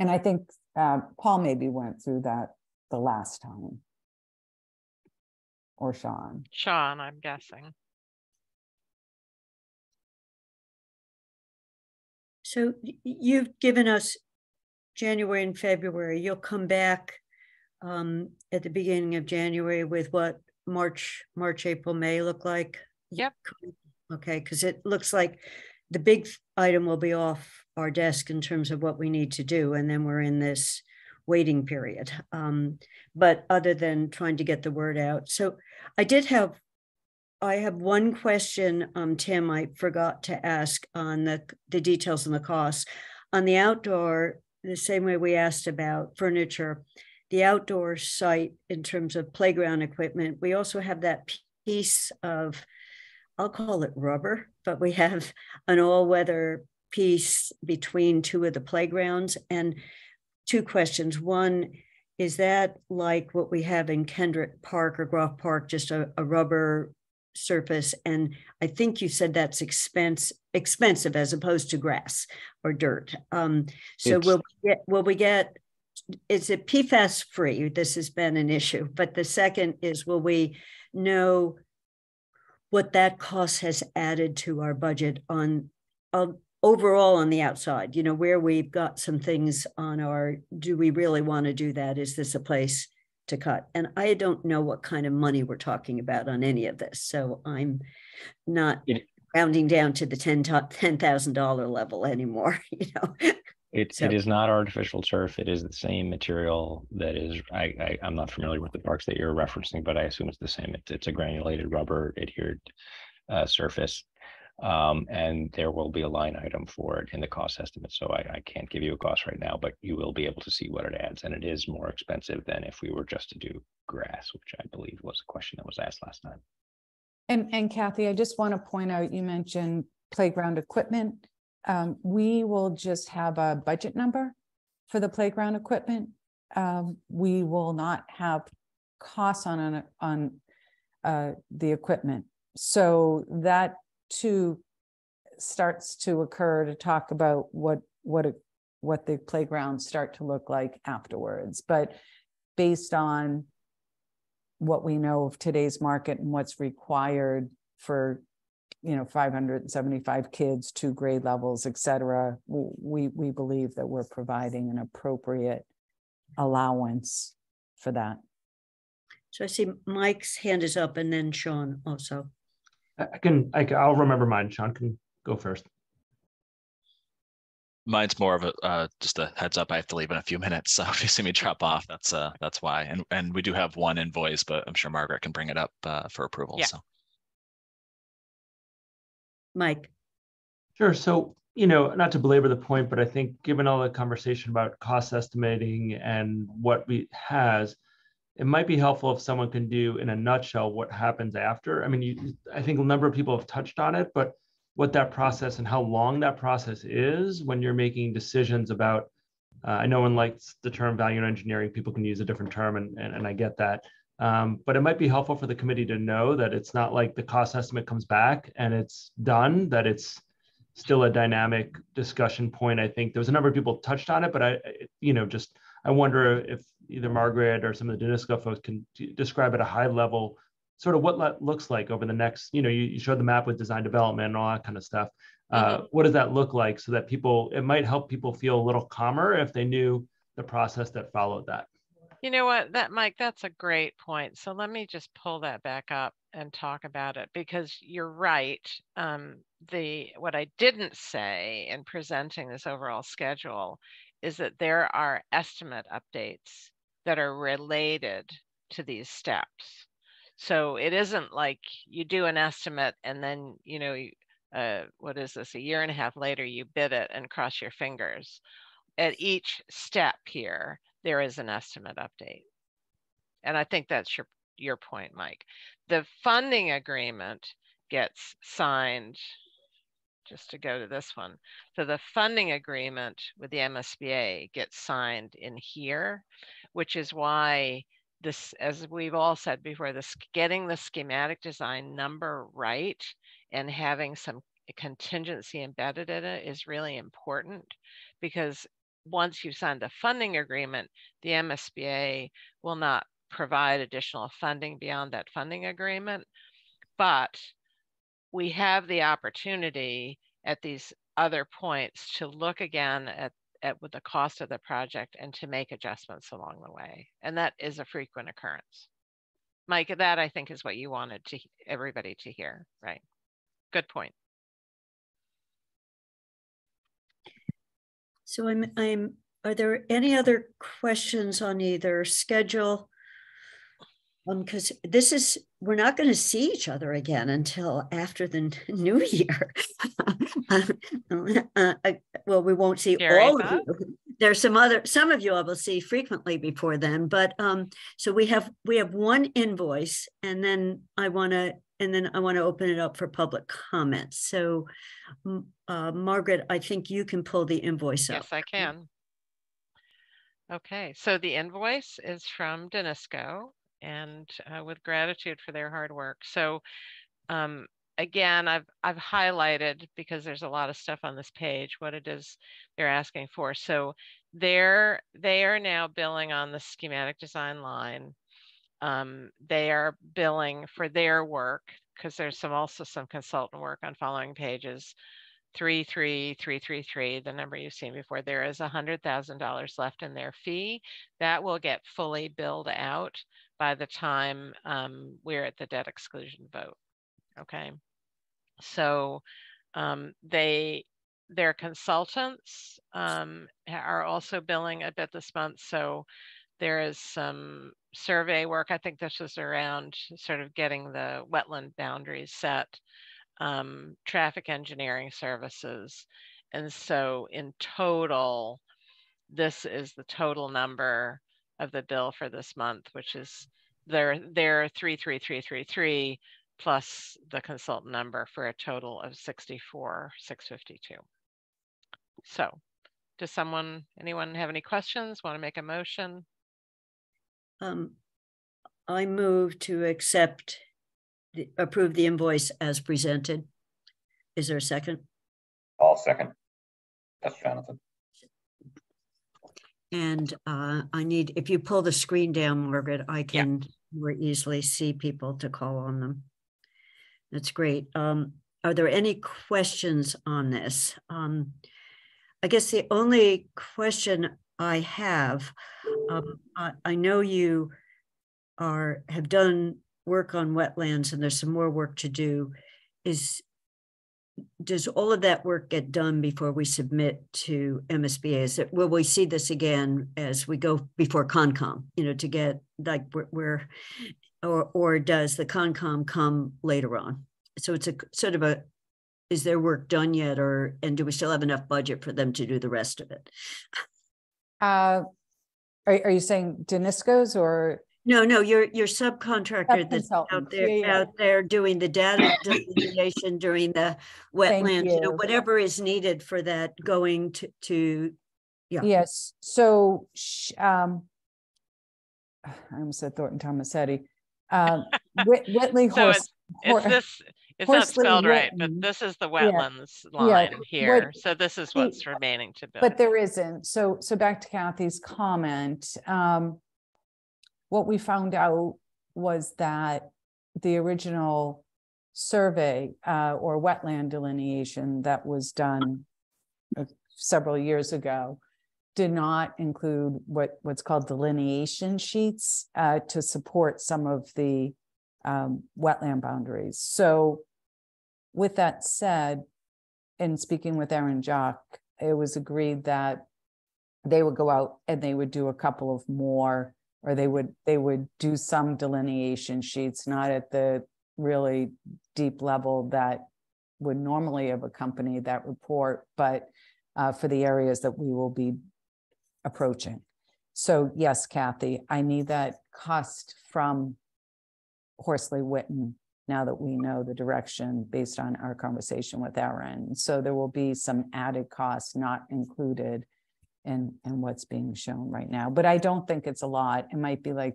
And I think uh, Paul maybe went through that the last time. Or Sean. Sean, I'm guessing. So you've given us January and February. You'll come back um, at the beginning of January with what March, March, April, May look like? Yep. Okay, because it looks like the big item will be off our desk in terms of what we need to do, and then we're in this waiting period. Um, but other than trying to get the word out, so I did have I have one question, um, Tim, I forgot to ask on the, the details and the costs. On the outdoor, the same way we asked about furniture, the outdoor site in terms of playground equipment, we also have that piece of, I'll call it rubber, but we have an all-weather piece between two of the playgrounds. And two questions. One, is that like what we have in Kendrick Park or Groff Park, just a, a rubber surface? And I think you said that's expense expensive as opposed to grass or dirt. Um, so It's- will we get will we get is it PFAS free? This has been an issue. But the second is will we know what that cost has added to our budget on overall on the outside, you know, where we've got some things on our, do we really want to do that? Is this a place to cut? And I don't know what kind of money we're talking about on any of this. So I'm not It- rounding down to the ten thousand dollar level anymore, you know? It, So- it is not artificial turf. It is the same material that is, I, I, I'm not familiar with the parks that you're referencing, but I assume it's the same. It's, it's a granulated rubber adhered uh, surface. Um, and there will be a line item for it in the cost estimate. So I, I can't give you a cost right now, but you will be able to see what it adds. And it is more expensive than if we were just to do grass, which I believe was a question that was asked last time. And, and Kathy, I just want to point out, you mentioned playground equipment. Um, we will just have a budget number for the playground equipment. Um, we will not have costs on, an on, uh, the equipment. So that too starts to occur to talk about what, what, it- what the playgrounds start to look like afterwards. But based on what we know of today's market and what's required for, you know, five hundred and seventy-five kids, two grade levels, et cetera, we, we believe that we're providing an appropriate allowance for that. So I see Mike's hand is up and then Sean also. I I can, I can, I'll remember mine. Sean can go first. Mine's more of a, uh, just a heads up, I have to leave in a few minutes, so if you see me drop off, that's, uh, that's why. And, and we do have one invoice, but I'm sure Margaret can bring it up, uh, for approval, Yeah. so. Mike, Sure. So, you know, not to belabor the point, but I think given all the conversation about cost estimating and what we has, it might be helpful if someone can do in a nutshell what happens after. I mean, you, I think a number of people have touched on it, but what that process and how long that process is when you're making decisions about, uh, I know one likes the term value engineering, people can use a different term and, and, and I get that. Um, but it might be helpful for the committee to know that it's not like the cost estimate comes back and it's done, that it's still a dynamic discussion point. I think there was a number of people touched on it, but I, I- you know, just I wonder if either Margaret or some of the DiNisco folks can describe at a high level sort of what that looks like over the next, you know, you, you showed the map with design development and all that kind of stuff. Uh, what does that look like so that people, it might help people feel a little calmer if they knew the process that followed that. You know what, that Mike, that's a great point. So let me just pull that back up and talk about it because you're right. Um, the what I didn't say in presenting this overall schedule is that there are estimate updates that are related to these steps. So it isn't like you do an estimate and then, you know, uh, what is this, a year and a half later, you bid it and cross your fingers. At each step here, there is an estimate update. And I think that's your, your point, Mike. The funding agreement gets signed, just to go to this one. So the funding agreement with the MSBA gets signed in here, which is why this, as we've all said before, this getting the schematic design number right and having some contingency embedded in it is really important because once you've signed the funding agreement, the MSBA will not provide additional funding beyond that funding agreement. But we have the opportunity at these other points to look again at, at with the cost of the project and to make adjustments along the way. And that is a frequent occurrence. Mike, that I think is what you wanted to everybody to hear, right? Good point. So I'm, I'm, are there any other questions on either schedule? Um, because this is, we're not going to see each other again until after the new year. uh, uh, well, we won't see all of you. There's some other, some of you I will see frequently before then, but um, so we have, we have one invoice and then I want to, and then I want to open it up for public comments. So uh, Margaret, I think you can pull the invoice up. Yes, I can. Okay, so the invoice is from DiNisco and uh, with gratitude for their hard work. So um, again, I've I've highlighted because there's a lot of stuff on this page what it is they're asking for. So they're they are now billing on the schematic design line. Um, they are billing for their work because there's some also some consultant work on following pages. Three three three three three, the number you've seen before. There is a hundred thousand dollars left in their fee that will get fully billed out by the time um, we're at the debt exclusion vote. Okay, so um, they their consultants um, are also billing a bit this month. So there is some survey work. I think this is around sort of getting the wetland boundaries set, um, traffic engineering services. And so in total, this is the total number of the bill for this month, which is their their 33333 plus the consultant number for a total of 64 652. So does someone, anyone have any questions? Want to make a motion? Um, I move to accept, the- approve the invoice as presented. Is there a second? I'll second. That's Jonathan. And uh, I need, if you pull the screen down, Margaret, I can more easily see people to call on them. That's great. Um, are there any questions on this? Um, I guess the only question I have, um, I, I know you are, have done work on wetlands and there's some more work to do. Is, does all of that work get done before we submit to MSBA? Is it, will we see this again as we go before Concom, you know, to get like where, or, or does the Concom come later on? So it's a sort of a, is their work done yet or, and do we still have enough budget for them to do the rest of it? Uh, are, are you saying DiNisco's or? No, no, your, your subcontractor that's out there, Yeah, yeah. out there doing the data delineation during the wetlands, you know, whatever is needed for that going to, to, yeah. Yes, so, um, I almost said Thornton Tomasetti. Um, Whit- Whitley So Horse. it's, it's this, it's not spelled right, but this is the wetlands yeah, line what- here. So this is what's remaining to build. But there isn't. So, so back to Kathy's comment, um, what we found out was that the original survey uh, or wetland delineation that was done uh, several years ago did not include what what's called delineation sheets uh, to support some of the um, wetland boundaries. So, with that said, in speaking with Aaron Jock, it was agreed that they would go out and they would do a couple of more, or they would they would do some delineation sheets, not at the really deep level that would normally have accompanied that report, but uh, for the areas that we will be approaching. So yes, Kathy, I need that cost from Horsley Witten now that we know the direction based on our conversation with Aaron. So there will be some added costs not included in, in what's being shown right now. But I don't think it's a lot. It might be like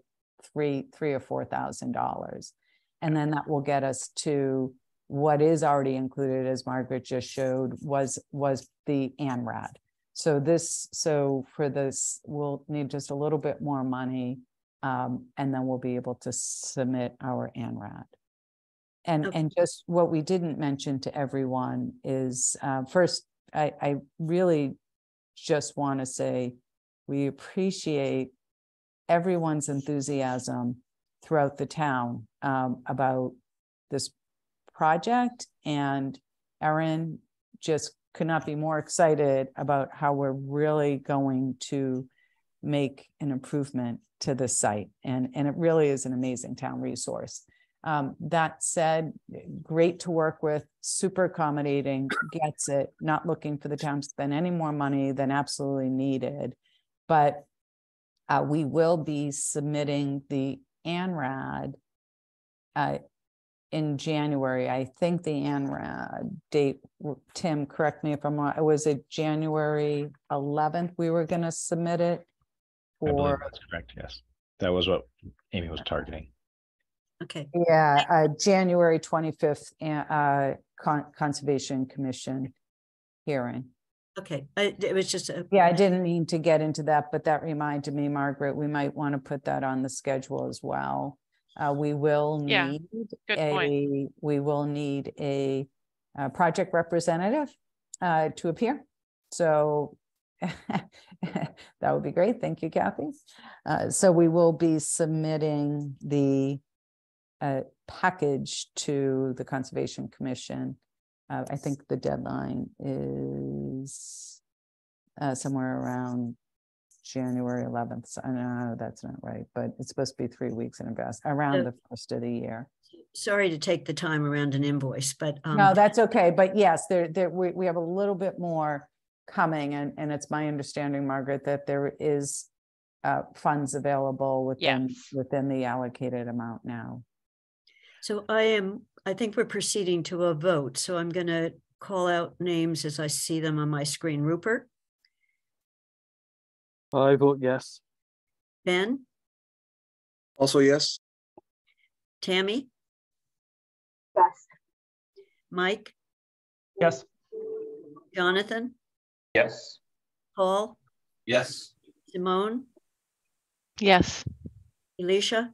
three, three or four thousand dollars. And then that will get us to what is already included, as Margaret just showed, was was the ANRAD. So this, so for this, we'll need just a little bit more money, um, and then we'll be able to submit our ANRAD. And Okay. and just what we didn't mention to everyone is uh, first, I I really just want to say we appreciate everyone's enthusiasm throughout the town um, about this project. And Erin just could not be more excited about how we're really going to make an improvement to the site. And, and it really is an amazing town resource. Um, that said, great to work with, super accommodating, gets it, not looking for the town to spend any more money than absolutely needed. But uh, we will be submitting the ANRAD uh, in January. I think the ANRAD date, Tim, correct me if I'm wrong, was it January 11th? We were going to submit it I believe that's correct, yes. That was what Amy was targeting. Okay, yeah, uh, January 25th, uh, uh, Con- Conservation Commission hearing. okay. I- It was just a. Yeah, I didn't mean to get into that, but that reminded me, Margaret, we might want to put that on the schedule as well. Uh, we will Yeah, need good point. a, we will need a, uh project representative uh, to appear. So that would be great. Thank you, Kathy. Uh, so we will be submitting the uh, package to the Conservation Commission. Uh, I think the deadline is uh, somewhere around January eleventh. So, no, that's not right, but it's supposed to be three weeks in advance, around Yeah. the first of the year. Sorry to take the time around an invoice, but. um, No, that's okay, but yes, there, there, we, we have a little bit more coming and, and it's my understanding, Margaret, that there is uh, funds available within, Yes. within the allocated amount now. So I am, I think we're proceeding to a vote, so I'm going to call out names as I see them on my screen. Rupert, I vote yes. Ben, Also, yes. Tammy, Yes. Mike, Yes. Jonathan, Yes. Paul, Yes. Simone, Yes. Alicia,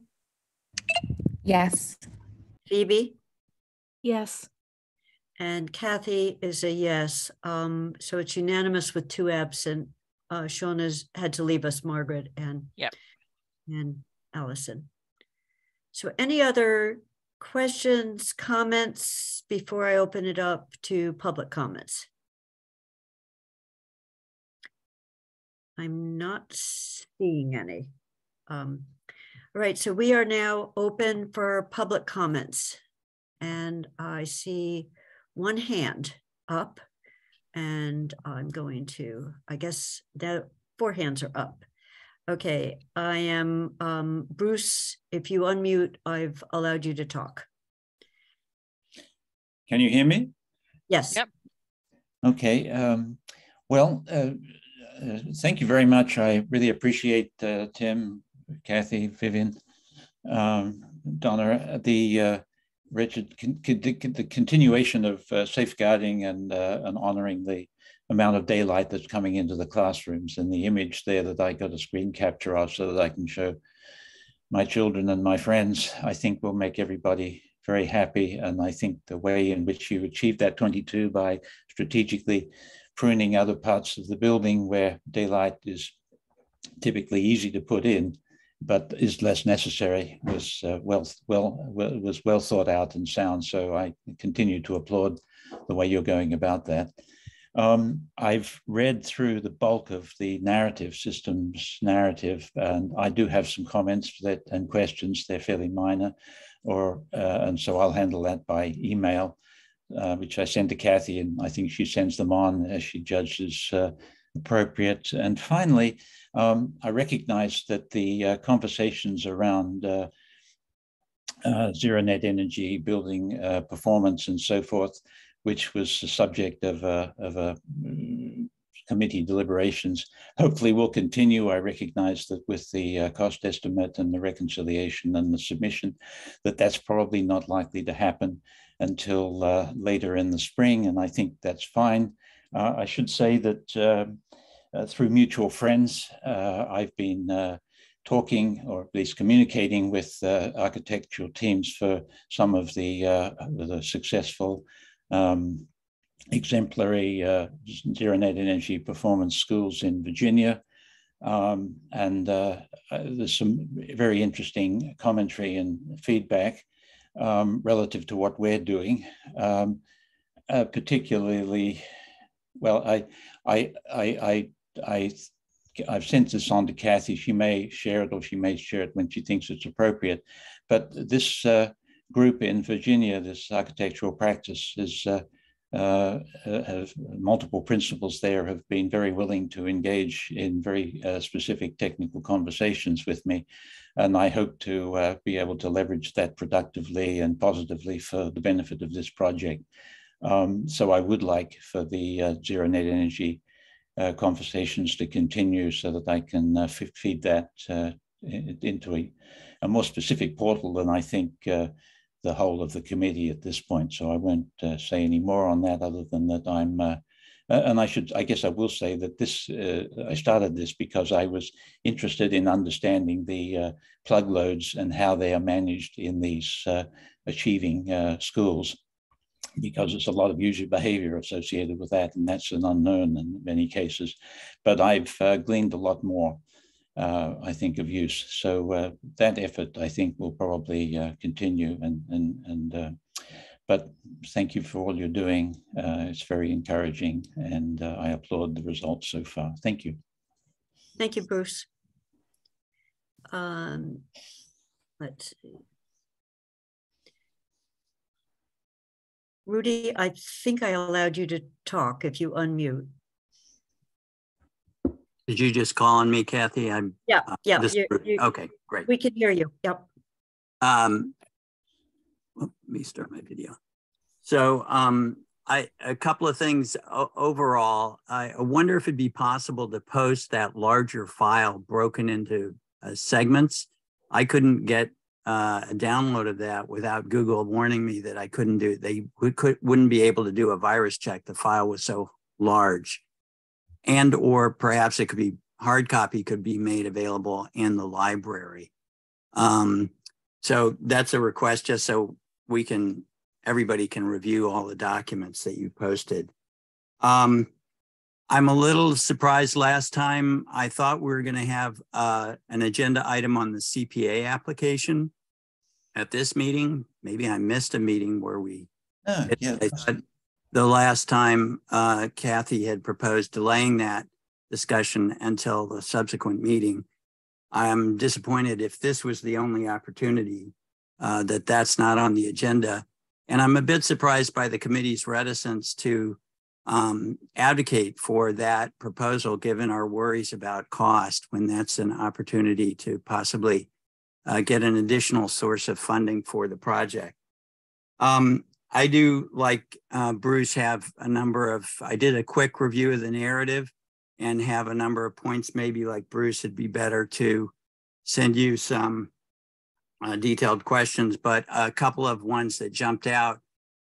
Yes. Phoebe, Yes. and Kathy is a yes. Um, so it's unanimous with two absent. Uh, Shauna's had to leave us, Margaret and Yep. and Allison. So any other questions, comments before I open it up to public comments? I'm not seeing any. Um, all right, so we are now open for public comments. And I see one hand up. And I'm going to, I guess that four hands are up. Okay, I am um, Bruce. If you unmute, I've allowed you to talk. Can you hear me? Yes. Yep. Okay. Um, well, uh, uh, thank you very much. I really appreciate uh, Tim, Kathy, Vivian, um, Donna, the uh, Richard, con- con- the continuation of uh, safeguarding and uh, and honoring the amount of daylight that's coming into the classrooms and the image there that I got a screen capture of so that I can show my children and my friends, I think will make everybody very happy. And I think the way in which you achieve that 22 by strategically pruning other parts of the building where daylight is typically easy to put in, but is less necessary was uh, well, well, was well thought out and sound. So I continue to applaud the way you're going about that. Um, I've read through the bulk of the narrative systems narrative, and I do have some comments that and questions. They're fairly minor, or uh, and so I'll handle that by email, uh, which I send to Kathy, and I think she sends them on as she judges uh, appropriate. And finally, um, I recognize that the uh, conversations around uh, uh, zero net energy, building performance, and so forth which was the subject of a, of a mm, committee deliberations. Hopefully will continue. I recognize that with the uh, cost estimate and the reconciliation and the submission, that that's probably not likely to happen until uh, later in the spring, and I think that's fine. Uh, I should say that uh, uh, through mutual friends, uh, I've been talking or at least communicating with architectural teams for some of the, the successful um, exemplary uh, zero net energy performance schools in Virginia. Um, and uh, uh, there's some very interesting commentary and feedback um, relative to what we're doing. Um, uh, particularly, well, I, I, I, I, I, I've sent this on to Kathy. She may share it or she may share it when she thinks it's appropriate. But this uh, group in Virginia, this architectural practice, is uh, uh, have multiple principals there have been very willing to engage in very uh, specific technical conversations with me. And I hope to uh, be able to leverage that productively and positively for the benefit of this project. Um, so I would like for the uh, zero net energy uh, conversations to continue so that I can feed that into a, a, more specific portal than I think the whole of the committee at this point. So I won't uh, say any more on that other than that I'm, uh, and I should, I guess I will say that this, uh, I started this because I was interested in understanding the uh, plug loads and how they are managed in these uh, achieving uh, schools because it's a lot of user behavior associated with that, and that's an unknown in many cases. But I've gleaned a lot more uh, I think, of use. So uh, that effort, I think, will probably uh, continue. And and and uh, but thank you for all you're doing. Uh, it's very encouraging, and uh, I applaud the results so far. Thank you. Thank you, Bruce. Um, let's see. Rudy, I think I allowed you to talk if you unmute. Did you just call on me, Kathy? I'm yeah, uh, yeah. You, you, okay, great. We can hear you. Yep. Um, let me start my video. So, um, I a couple of things overall. I wonder if it'd be possible to post that larger file broken into uh, segments. I couldn't get uh, a download of that without Google warning me that I couldn't do. They would, could wouldn't be able to do a virus check. The file was so large and or perhaps it could be hard copy could be made available in the library. Um, so that's a request just so we can, everybody can review all the documents that you posted. Um, I'm a little surprised last time. I thought we were going to have uh, an agenda item on the CPA application at this meeting. Maybe I missed a meeting where we. Oh, yeah, the last time uh, Kathy had proposed delaying that discussion until the subsequent meeting. I'm disappointed if this was the only opportunity uh, that that's not on the agenda. And I'm a bit surprised by the committee's reticence to um, advocate for that proposal, given our worries about cost, when that's an opportunity to possibly uh, get an additional source of funding for the project. Um, I do like uh, Bruce have a number of, I did a quick review of the narrative and have a number of points, maybe like Bruce, it'd be better to send you some uh, detailed questions, but a couple of ones that jumped out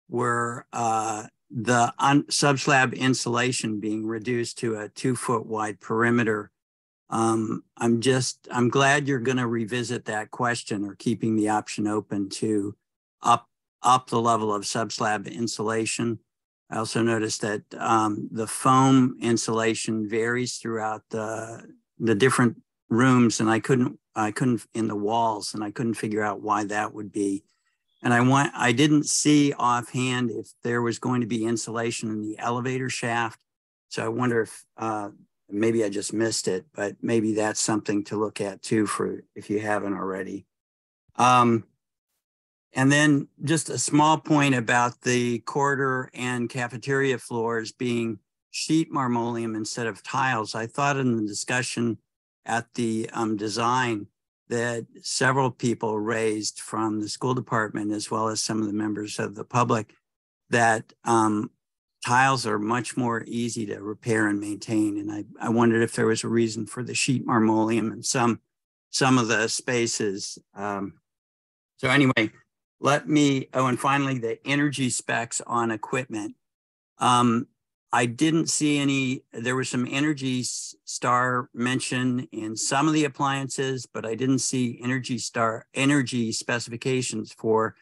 were uh, the subslab insulation being reduced to a two foot wide perimeter Um, I'm just, I'm glad you're going to revisit that question or keeping the option open to up, up the level of subslab insulation. I also noticed that um, the foam insulation varies throughout the, the different rooms and I couldn't, I couldn't in the walls and I couldn't figure out why that would be. And I want, I didn't see offhand if there was going to be insulation in the elevator shaft. So I wonder if uh, maybe I just missed it, but maybe that's something to look at too for if you haven't already. Um, and then just a small point about the corridor and cafeteria floors being sheet marmoleum instead of tiles. I thought in the discussion at the um, design that several people raised from the school department as well as some of the members of the public that um, tiles are much more easy to repair and maintain. And I, I wondered if there was a reason for the sheet marmoleum in some some of the spaces. Um, so anyway, let me, oh, and finally, the energy specs on equipment. Um, I didn't see any, there was some Energy Star mention in some of the appliances, but I didn't see Energy Star energy specifications for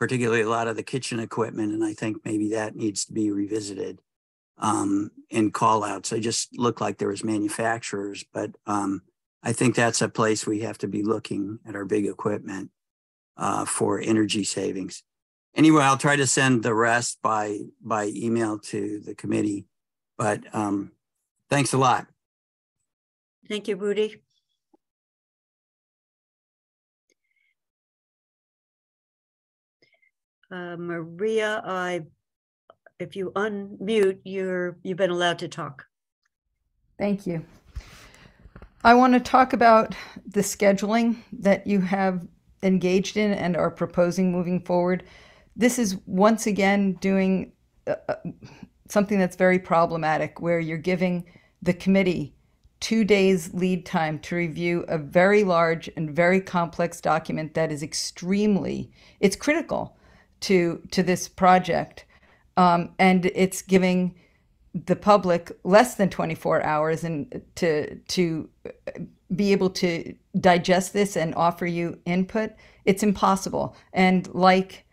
particularly a lot of the kitchen equipment. And I think maybe that needs to be revisited um, in call outs. They just looked like there was manufacturers, but um, I think that's a place we have to be looking at our big equipment uh, for energy savings. Anyway, I'll try to send the rest by by email to the committee. But um, thanks a lot. Thank you, Rudy. Uh, Maria, I, if you unmute, you're, you've been allowed to talk. Thank you. I want to talk about the scheduling that you have engaged in and are proposing moving forward. This is once again doing uh, uh something that's very problematic where you're giving the committee two days lead time to review a very large and very complex document that is extremely it's critical to to this project, um, and it's giving the public less than 24 hours and to to be able to digest this and offer you input. It's impossible. And like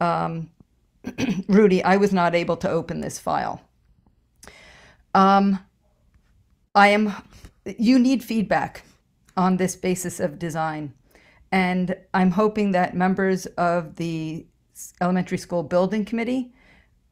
um, rudy i was not able to open this file um, i am you need feedback on this basis of design and i'm hoping that members of the Elementary School Building Committee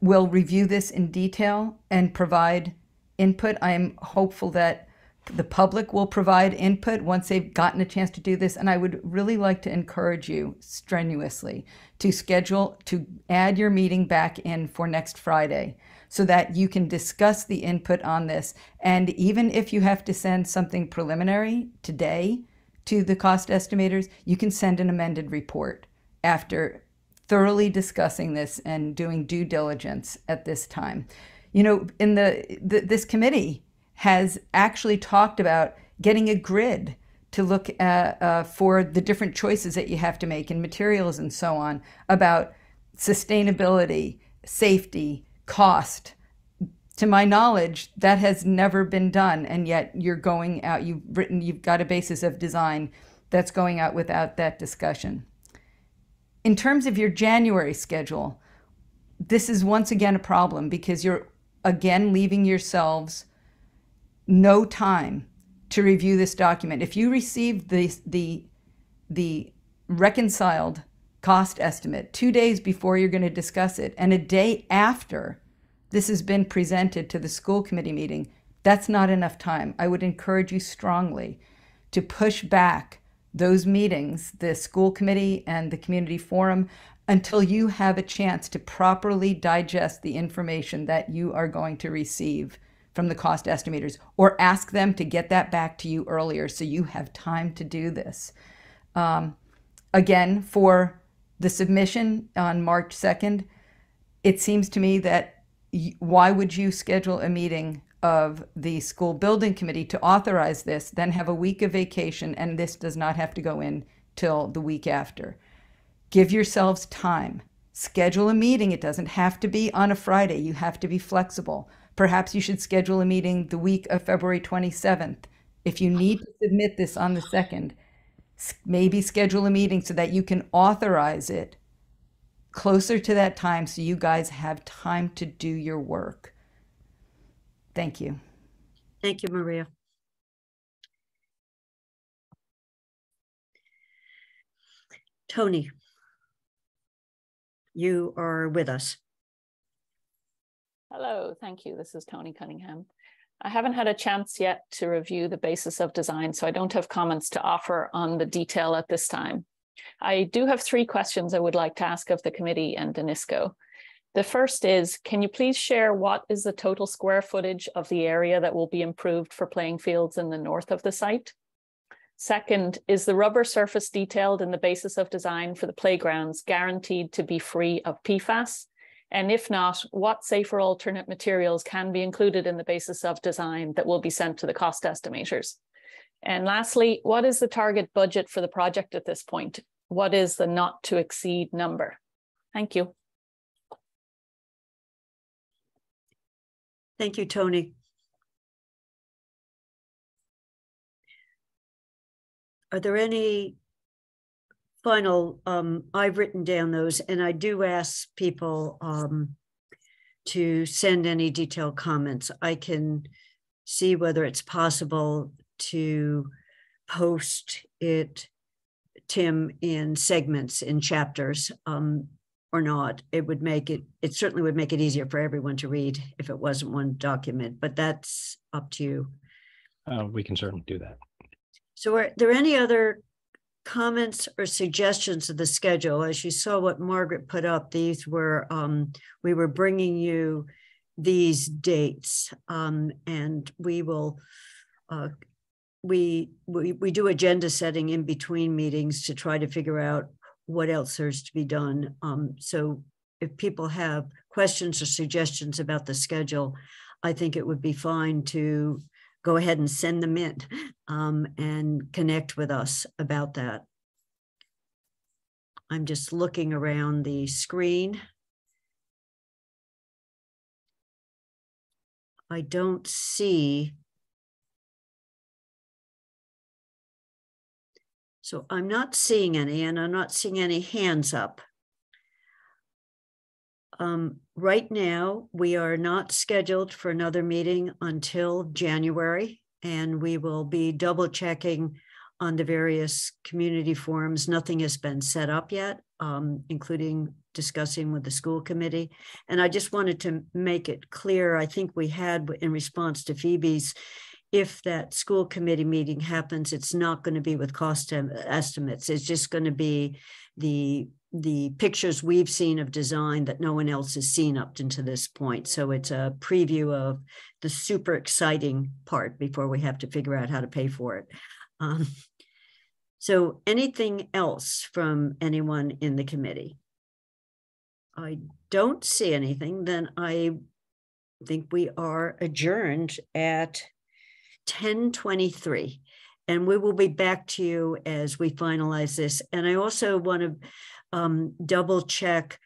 will review this in detail and provide input. I'm hopeful that the public will provide input once they've gotten a chance to do this. And I would really like to encourage you strenuously to schedule, to add your meeting back in for next Friday so that you can discuss the input on this. And even if you have to send something preliminary today to the cost estimators, you can send an amended report after thoroughly discussing this and doing due diligence at this time. You know, in the, the this committee has actually talked about getting a grid to look at uh, for the different choices that you have to make in materials and so on about sustainability, safety, cost. To my knowledge, that has never been done, and yet you're going out. You've written, you've got a basis of design that's going out without that discussion. In terms of your January schedule, this is once again a problem because you're again leaving yourselves no time to review this document. If you received the, the, the reconciled cost estimate two days before you're going to discuss it and a day after this has been presented to the school committee meeting, that's not enough time. I would encourage you strongly to push back those meetings, the school committee and the community forum, until you have a chance to properly digest the information that you are going to receive from the cost estimators, or ask them to get that back to you earlier so you have time to do this. Um, again, for the submission on March 2nd, it seems to me that why would you schedule a meeting of the school building committee to authorize this, then have a week of vacation, and this does not have to go in till the week after. Give yourselves time. Schedule a meeting. It doesn't have to be on a Friday. You have to be flexible. Perhaps you should schedule a meeting the week of February 27th If you need to submit this on the second, maybe schedule a meeting so that you can authorize it closer to that time so you guys have time to do your work. Thank you. Thank you, Maria. Tony. You are with us. Hello, thank you. This is Tony Cunningham. I haven't had a chance yet to review the basis of design, so I don't have comments to offer on the detail at this time. I do have three questions I would like to ask of the committee and DiNisco. The first is, can you please share what is the total square footage of the area that will be improved for playing fields in the north of the site? Second, is the rubber surface detailed in the basis of design for the playgrounds guaranteed to be free of PFAS? And if not, what safer alternate materials can be included in the basis of design that will be sent to the cost estimators? And lastly, what is the target budget for the project at this point? What is the not to exceed number? Thank you. Thank you, Tony. Are there any final, um, I've written down those and I do ask people, um, to send any detailed comments. I can see whether it's possible to post it, Tim, in segments, in chapters, um, or not. It would make it, it certainly would make it easier for everyone to read if it wasn't one document, but that's up to you. Uh, we can certainly do that. So are there any other comments or suggestions of the schedule? As you saw what Margaret put up, these were, um, we were bringing you these dates. Um, and we will, uh, we, we, we do agenda setting in between meetings to try to figure out what else there's to be done. Um, so if people have questions or suggestions about the schedule, I think it would be fine to go ahead and send them in um, and connect with us about that. I'm just looking around the screen. I don't see. So I'm not seeing any, and I'm not seeing any hands up. Um, right now, we are not scheduled for another meeting until January, and we will be double checking on the various community forums. Nothing has been set up yet, um, including discussing with the school committee. And I just wanted to make it clear, I think we had in response to Phoebe's, if that school committee meeting happens, it's not going to be with cost estimates. It's just going to be the the pictures we've seen of design that no one else has seen up until this point. So it's a preview of the super exciting part before we have to figure out how to pay for it. Um, so anything else from anyone in the committee? I don't see anything, then I think we are adjourned at 1023. And we will be back to you as we finalize this. And I also want to um, double check.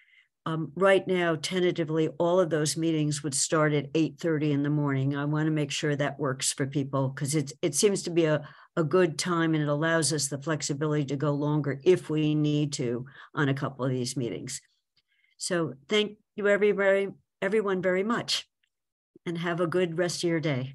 Um, right now, tentatively, all of those meetings would start at 8:30 in the morning. I want to make sure that works for people because it it seems to be a, a good time and it allows us the flexibility to go longer if we need to on a couple of these meetings. So thank you, everybody, everyone very much, and have a good rest of your day.